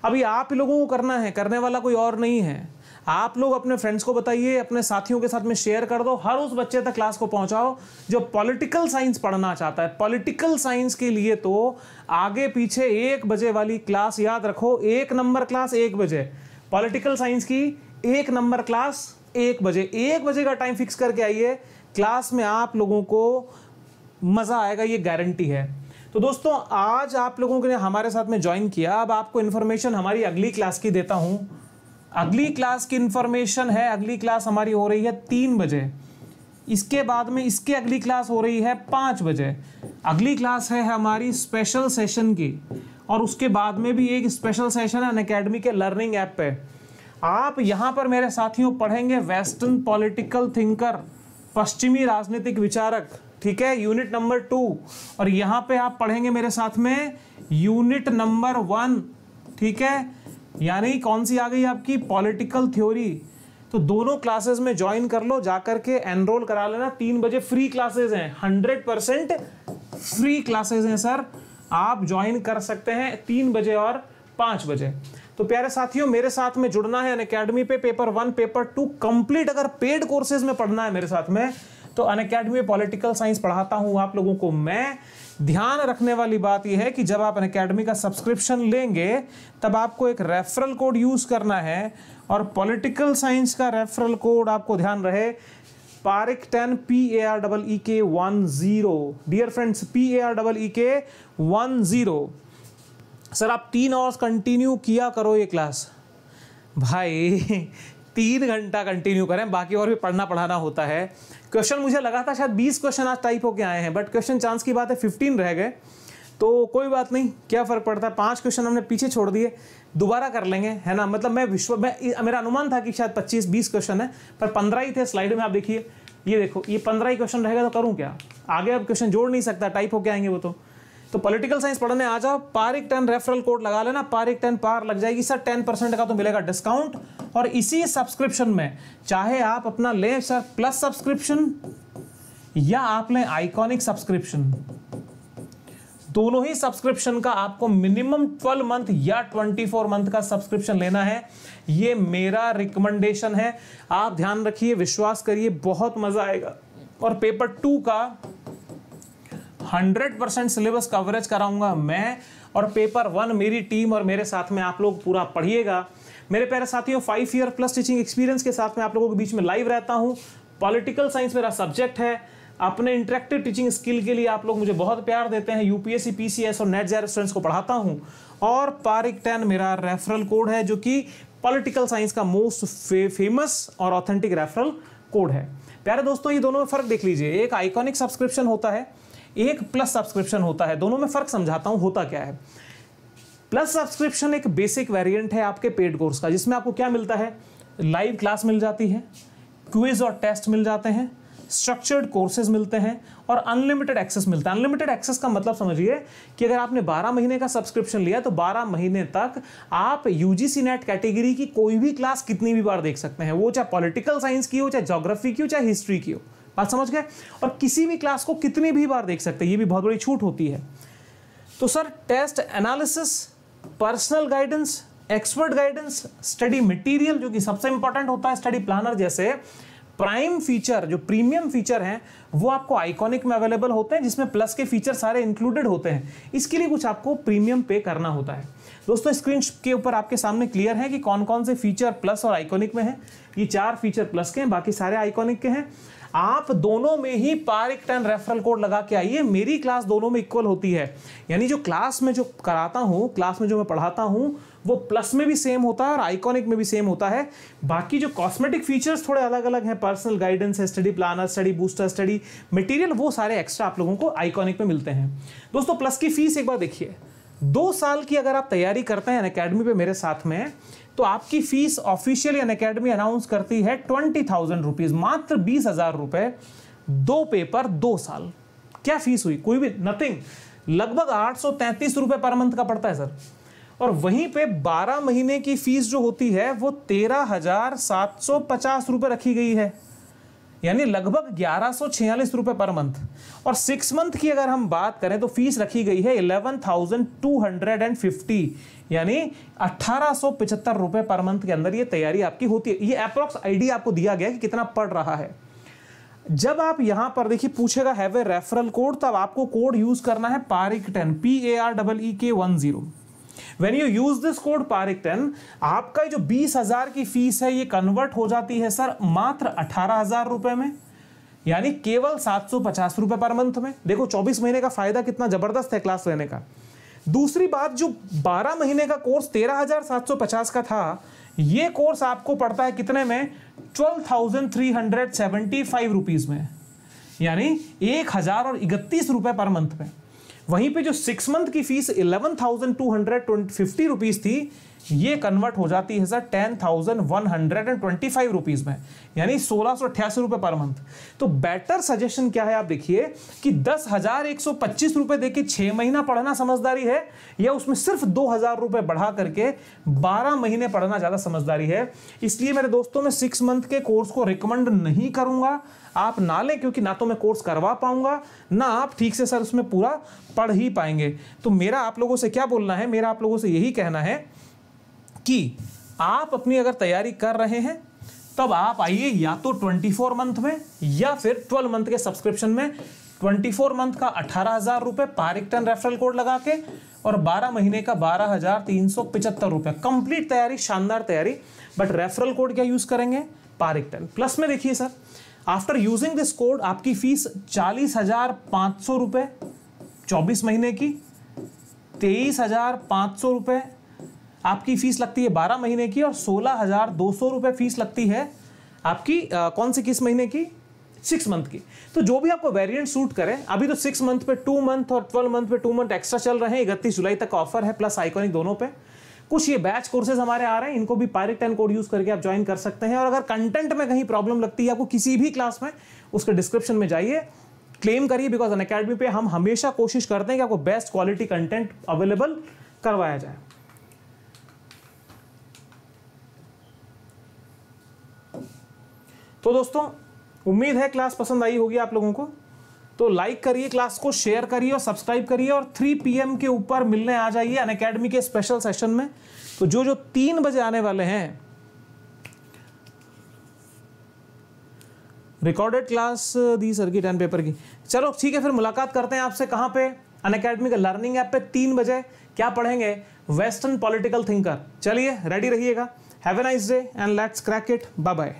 अभी आप लोगों को करना है। करने वाला कोई और नहीं है। आप लोग अपने फ्रेंड्स को बताइए, अपने साथियों के साथ में शेयर कर दो, हर उस बच्चे तक क्लास को पहुंचाओ जो पॉलिटिकल साइंस पढ़ना चाहता है। पॉलिटिकल साइंस के लिए तो आगे पीछे एक बजे वाली क्लास याद रखो, एक नंबर क्लास एक बजे। पॉलिटिकल साइंस की एक नंबर क्लास एक बजे। एक बजे का टाइम फिक्स करके आइए क्लास में आप लोगों को मज़ा आएगा, ये गारंटी है। तो दोस्तों, आज आप लोगों ने हमारे साथ में ज्वाइन किया। अब आपको इन्फॉर्मेशन हमारी अगली क्लास की देता हूँ। अगली क्लास की इंफॉर्मेशन है, अगली क्लास हमारी हो रही है तीन बजे। इसके बाद में इसके अगली क्लास हो रही है पाँच बजे। अगली क्लास है हमारी स्पेशल सेशन की, और उसके बाद में भी एक स्पेशल सेशन है अकेडमी के लर्निंग ऐप पे। आप यहाँ पर मेरे साथियों पढ़ेंगे वेस्टर्न पॉलिटिकल थिंकर पश्चिमी राजनीतिक विचारक, ठीक है? यूनिट नंबर टू और यहाँ पे आप पढ़ेंगे मेरे साथ में यूनिट नंबर वन ठीक है? यानी कौन सी आ गई आपकी? पॉलिटिकल थ्योरी तो दोनों क्लासेस में ज्वाइन कर लो, जाकर के एनरोल करा लेना। तीन बजे फ्री क्लासेस हैं। हंड्रेड परसेंट फ्री क्लासेस हैं सर आप ज्वाइन कर सकते हैं तीन बजे और पाँच बजे। तो प्यारे साथियों, मेरे साथ में जुड़ना है अकेडमी पे। Paper one paper two complete अगर पेड कोर्सेज में पढ़ना है मेरे साथ में तो अन अकेडमी पॉलिटिकल साइंस पढ़ाता हूँ आप लोगों को मैं। ध्यान रखने वाली बात यह है कि जब आप अकेडमी का सब्सक्रिप्शन लेंगे, तब आपको एक रेफरल कोड यूज़ करना है और पॉलिटिकल साइंस का रेफरल कोड आपको ध्यान रहे, Pareek ten P A R double E K one zero dear friends P A R double E K one zero sir आप तीन आवर्स कंटिन्यू किया करो ये क्लास भाई, तीन घंटा कंटिन्यू करें, बाकी और भी पढ़ना पढ़ाना होता है। क्वेश्चन मुझे लगा था शायद बीस क्वेश्चन आज टाइप होके आए हैं बट क्वेश्चन चांस की बात है फिफ्टीन रह गए। तो कोई बात नहीं, क्या फ़र्क पड़ता? है पाँच क्वेश्चन हमने पीछे छोड़ दिए, दोबारा कर लेंगे, है ना? मतलब मैं विश्व, मैं मेरा अनुमान था कि शायद पच्चीस, बीस क्वेश्चन है, पर पंद्रह ही थे स्लाइड में, आप देखिए। ये देखो, ये पंद्रह ही क्वेश्चन रहेगा तो करूँ क्या? आगे अब क्वेश्चन जोड़ नहीं सकता टाइप होके आएँगे वो तो। तो पॉलिटिकल साइंस पढ़ने आ जाओ पारिक टेन रेफरल कोड लगा लेना पारिक टेन पार लग जाएगी सर टेन परसेंट का तो मिलेगा डिस्काउंट और इसी सब्सक्रिप्शन में, चाहे आप अपना लें सर प्लस सब्सक्रिप्शन या आप लें आइकॉनिक सब्सक्रिप्शन दोनों ही सब्सक्रिप्शन का आपको मिनिमम 12 मंथ या 24 मंथ का सब्सक्रिप्शन लेना है। ये मेरा रिकमेंडेशन है। आप ध्यान रखिए, विश्वास करिए, बहुत मज़ा आएगा। और पेपर टू का हंड्रेड परसेंट सिलेबस कवरेज कराऊँगा मैं और पेपर वन मेरी टीम और मेरे साथ में आप लोग पूरा पढ़िएगा। मेरे प्यारे साथियों five year plus teaching experience के साथ में आप लोगों के बीच में लाइव रहता हूँ। पॉलिटिकल साइंस मेरा सब्जेक्ट है। अपने इंटरेक्टिव टीचिंग स्किल के लिए आप लोग मुझे बहुत प्यार देते हैं। यूपीएससी पीसीएस और नेट जेर स्टूडेंट्स को पढ़ाता हूँ। और पारिक टेन मेरा रेफरल कोड है जो कि पॉलिटिकल साइंस का मोस्ट फे, फ़ेमस और ऑथेंटिक रेफरल कोड है। प्यारे दोस्तों ये दोनों में फ़र्क देख लीजिए। एक आइकॉनिक सब्सक्रिप्शन होता है। एक प्लस सब्सक्रिप्शन होता है। दोनों में फ़र्क समझाता हूँ, होता क्या है? प्लस सब्सक्रिप्शन एक बेसिक वेरिएंट है आपके पेड कोर्स का, जिसमें आपको क्या मिलता है? लाइव क्लास मिल जाती है क्विज और टेस्ट मिल जाते हैं स्ट्रक्चर्ड कोर्सेज मिलते हैं और अनलिमिटेड एक्सेस मिलता है। अनलिमिटेड एक्सेस का मतलब समझिए कि अगर आपने 12 महीने का सब्सक्रिप्शन लिया तो 12 महीने तक आप यूजीसी नेट कैटेगरी की कोई भी क्लास कितनी भी बार देख सकते हैं। वो चाहे पॉलिटिकल साइंस की हो, चाहे जोग्राफी की हो, चाहे हिस्ट्री की हो। बात समझ गए? और किसी भी क्लास को कितनी भी बार देख सकते हैं, ये भी बहुत बड़ी छूट होती है। तो sir test analysis personal guidance expert guidance study material जो कि सबसे इंपॉर्टेंट होता है स्टडी प्लानर जैसे प्राइम फीचर जो प्रीमियम फीचर हैं, वो आपको आइकॉनिक में अवेलेबल होते हैं, जिसमें प्लस के फीचर सारे इंक्लूडेड होते हैं। इसके लिए कुछ आपको प्रीमियम पे करना होता है। दोस्तों स्क्रीन के ऊपर आपके सामने क्लियर है कि कौन कौन से फीचर प्लस और आइकॉनिक में है। ये चार फीचर प्लस के हैं, बाकी सारे आइकॉनिक के हैं। आप दोनों में ही पारिक टेन रेफरल कोड लगा के आइए। मेरी क्लास दोनों में इक्वल होती है। यानी जो क्लास में जो कराता हूँ क्लास में जो मैं पढ़ाता हूँ, वो प्लस में भी सेम होता है और आइकॉनिक में भी सेम होता है। बाकी जो कॉस्मेटिक फीचर्स थोड़े अलग अलग हैं। पर्सनल गाइडेंस है study planner study booster study material वो सारे एक्स्ट्रा आप लोगों को आइकॉनिक में मिलते हैं। दोस्तों प्लस की फ़ीस एक बार देखिए। दो साल की अगर आप तैयारी करते हैं अकेडमी पे मेरे साथ में तो आपकी fees official Unacademy announce करती है ट्वेंटी थाउज़ेंड रुपीज़ मात्र बीस हज़ार रुपए, दो पेपर, दो साल। क्या फ़ीस हुई? कोई भी नथिंग लगभग आठ सौ तैंतीस रुपए पर मंथ का पड़ता है, सर। और वहीं पे 12 महीने की फ़ीस जो होती है, वो तेरह हज़ार सात सौ पचास रुपए रखी गई है। यानी लगभग ग्यारह सौ रुपए पर मंथ। और सिक्स मंथ की अगर हम बात करें तो फ़ीस रखी गई है eleven thousand two hundred and fifty यानी अट्ठारह रुपए पर मंथ के अंदर ये तैयारी आपकी होती है। ये अप्रोक्स आइडिया आपको दिया गया कि कितना पड़ रहा है। जब आप यहाँ पर देखिए, पूछेगा हैव ए रेफरल कोड तब आपको कोड यूज़ करना है, Pareek ten P A R double E K one zero. When you use this code Pareek ten आपका जो बीस हज़ार की फ़ीस है, ये कन्वर्ट हो जाती है सर मात्र अठारह हज़ार रुपए में। यानी केवल सात सौ पचास रुपए पर मंथ में। देखो, चौबीस महीने का फ़ायदा कितना ज़बरदस्त है क्लास लेने का। दूसरी बात, जो बारह महीने का कोर्स तेरह हज़ार सात सौ पचास का था, ये कोर्स आपको पड़ता है कितने में? Twelve thousand three hundred seventy five rupees में। यानी एक हज़ार और इकतीस रुपए पर मंथ में। वहीं पे जो सिक्स मंथ की fees eleven thousand two hundred twenty fifty rupees थी ये कन्वर्ट हो जाती है sir ten thousand one hundred and twenty five rupees में। यानी सोलह सौ अट्ठासी रुपए पर मंथ तो बेटर सजेशन क्या है, आप देखिए, कि दस हज़ार एक सौ पच्चीस रुपए देके छह महीना पढ़ना समझदारी है, या उसमें सिर्फ़ दो हज़ार रुपए बढ़ा करके बारह महीने पढ़ना ज़्यादा समझदारी है। इसलिए मेरे दोस्तों, में सिक्स मंथ के कोर्स को रिकमेंड नहीं करूँगा। आप ना लें, क्योंकि ना तो मैं कोर्स करवा पाऊँगा, ना आप ठीक से सर उसमें पूरा पढ़ ही पाएँगे। तो मेरा आप लोगों से क्या बोलना है, मेरा आप लोगों से यही कहना है कि आप अपनी अगर तैयारी कर रहे हैं, तब आप आइए या तो 24 मंथ में या फिर 12 मंथ के सब्सक्रिप्शन में। 24 मंथ का अठारह हज़ार रुपए पारिकटन रेफरल कोड लगा के और 12 महीने का बारह हज़ार तीन सौ पिचहत्तर रुपए। कंप्लीट तैयारी, शानदार तैयारी, बट रेफरल कोड क्या यूज़ करेंगे? पारिकटन प्लस में देखिए sir after using this code आपकी फ़ीस चालीस हज़ार पाँच सौ रुपए, चौबीस महीने की, तेईस हज़ार पाँच सौ रुपए आपकी फ़ीस लगती है बारह महीने की और सोलह हज़ार दो सौ रुपए फ़ीस लगती है आपकी आ, कौन सी किस महीने की? सिक्स मंथ की। तो जो भी आपको वेरिएंट सूट करे अभी तो सिक्स मंथ पे टू मंथ और ट्वेल्व मंथ पे टू मंथ एक्स्ट्रा चल रहे हैं इकतीस जुलाई तक ऑफ़र है प्लस आइकॉनिक दोनों पे। कुछ ये बैच कोर्सेज हमारे आ रहे हैं इनको भी पायरेट टेन कोड यूज़ करके आप ज्वाइन कर सकते हैं। और अगर कंटेंट में कहीं प्रॉब्लम लगती है आपको किसी भी क्लास में उसके डिस्क्रिप्शन में जाइए क्लेम करिए बिकॉज़ अन अकेडमी पे हम हमेशा कोशिश करते हैं कि आपको बेस्ट क्वालिटी कंटेंट अवेलेबल करवाया जाए। तो दोस्तों, उम्मीद है क्लास पसंद आई होगी आप लोगों को। तो लाइक करिए क्लास को शेयर करिए और सब्सक्राइब करिए और 3 पीएम के ऊपर मिलने आ जाइए अन अकेडमी के स्पेशल सेशन में। तो जो जो तीन बजे आने वाले हैं रिकॉर्डेड क्लास दी सर की टेन पेपर की। चलो, ठीक है, फिर मुलाकात करते हैं आपसे कहाँ पे? अन अकेडमी का लर्निंग ऐप पे तीन बजे। क्या पढ़ेंगे? वेस्टर्न पॉलिटिकल थिंकर चलिए रेडी रहिएगा। Have a nice day and let's crack it bye bye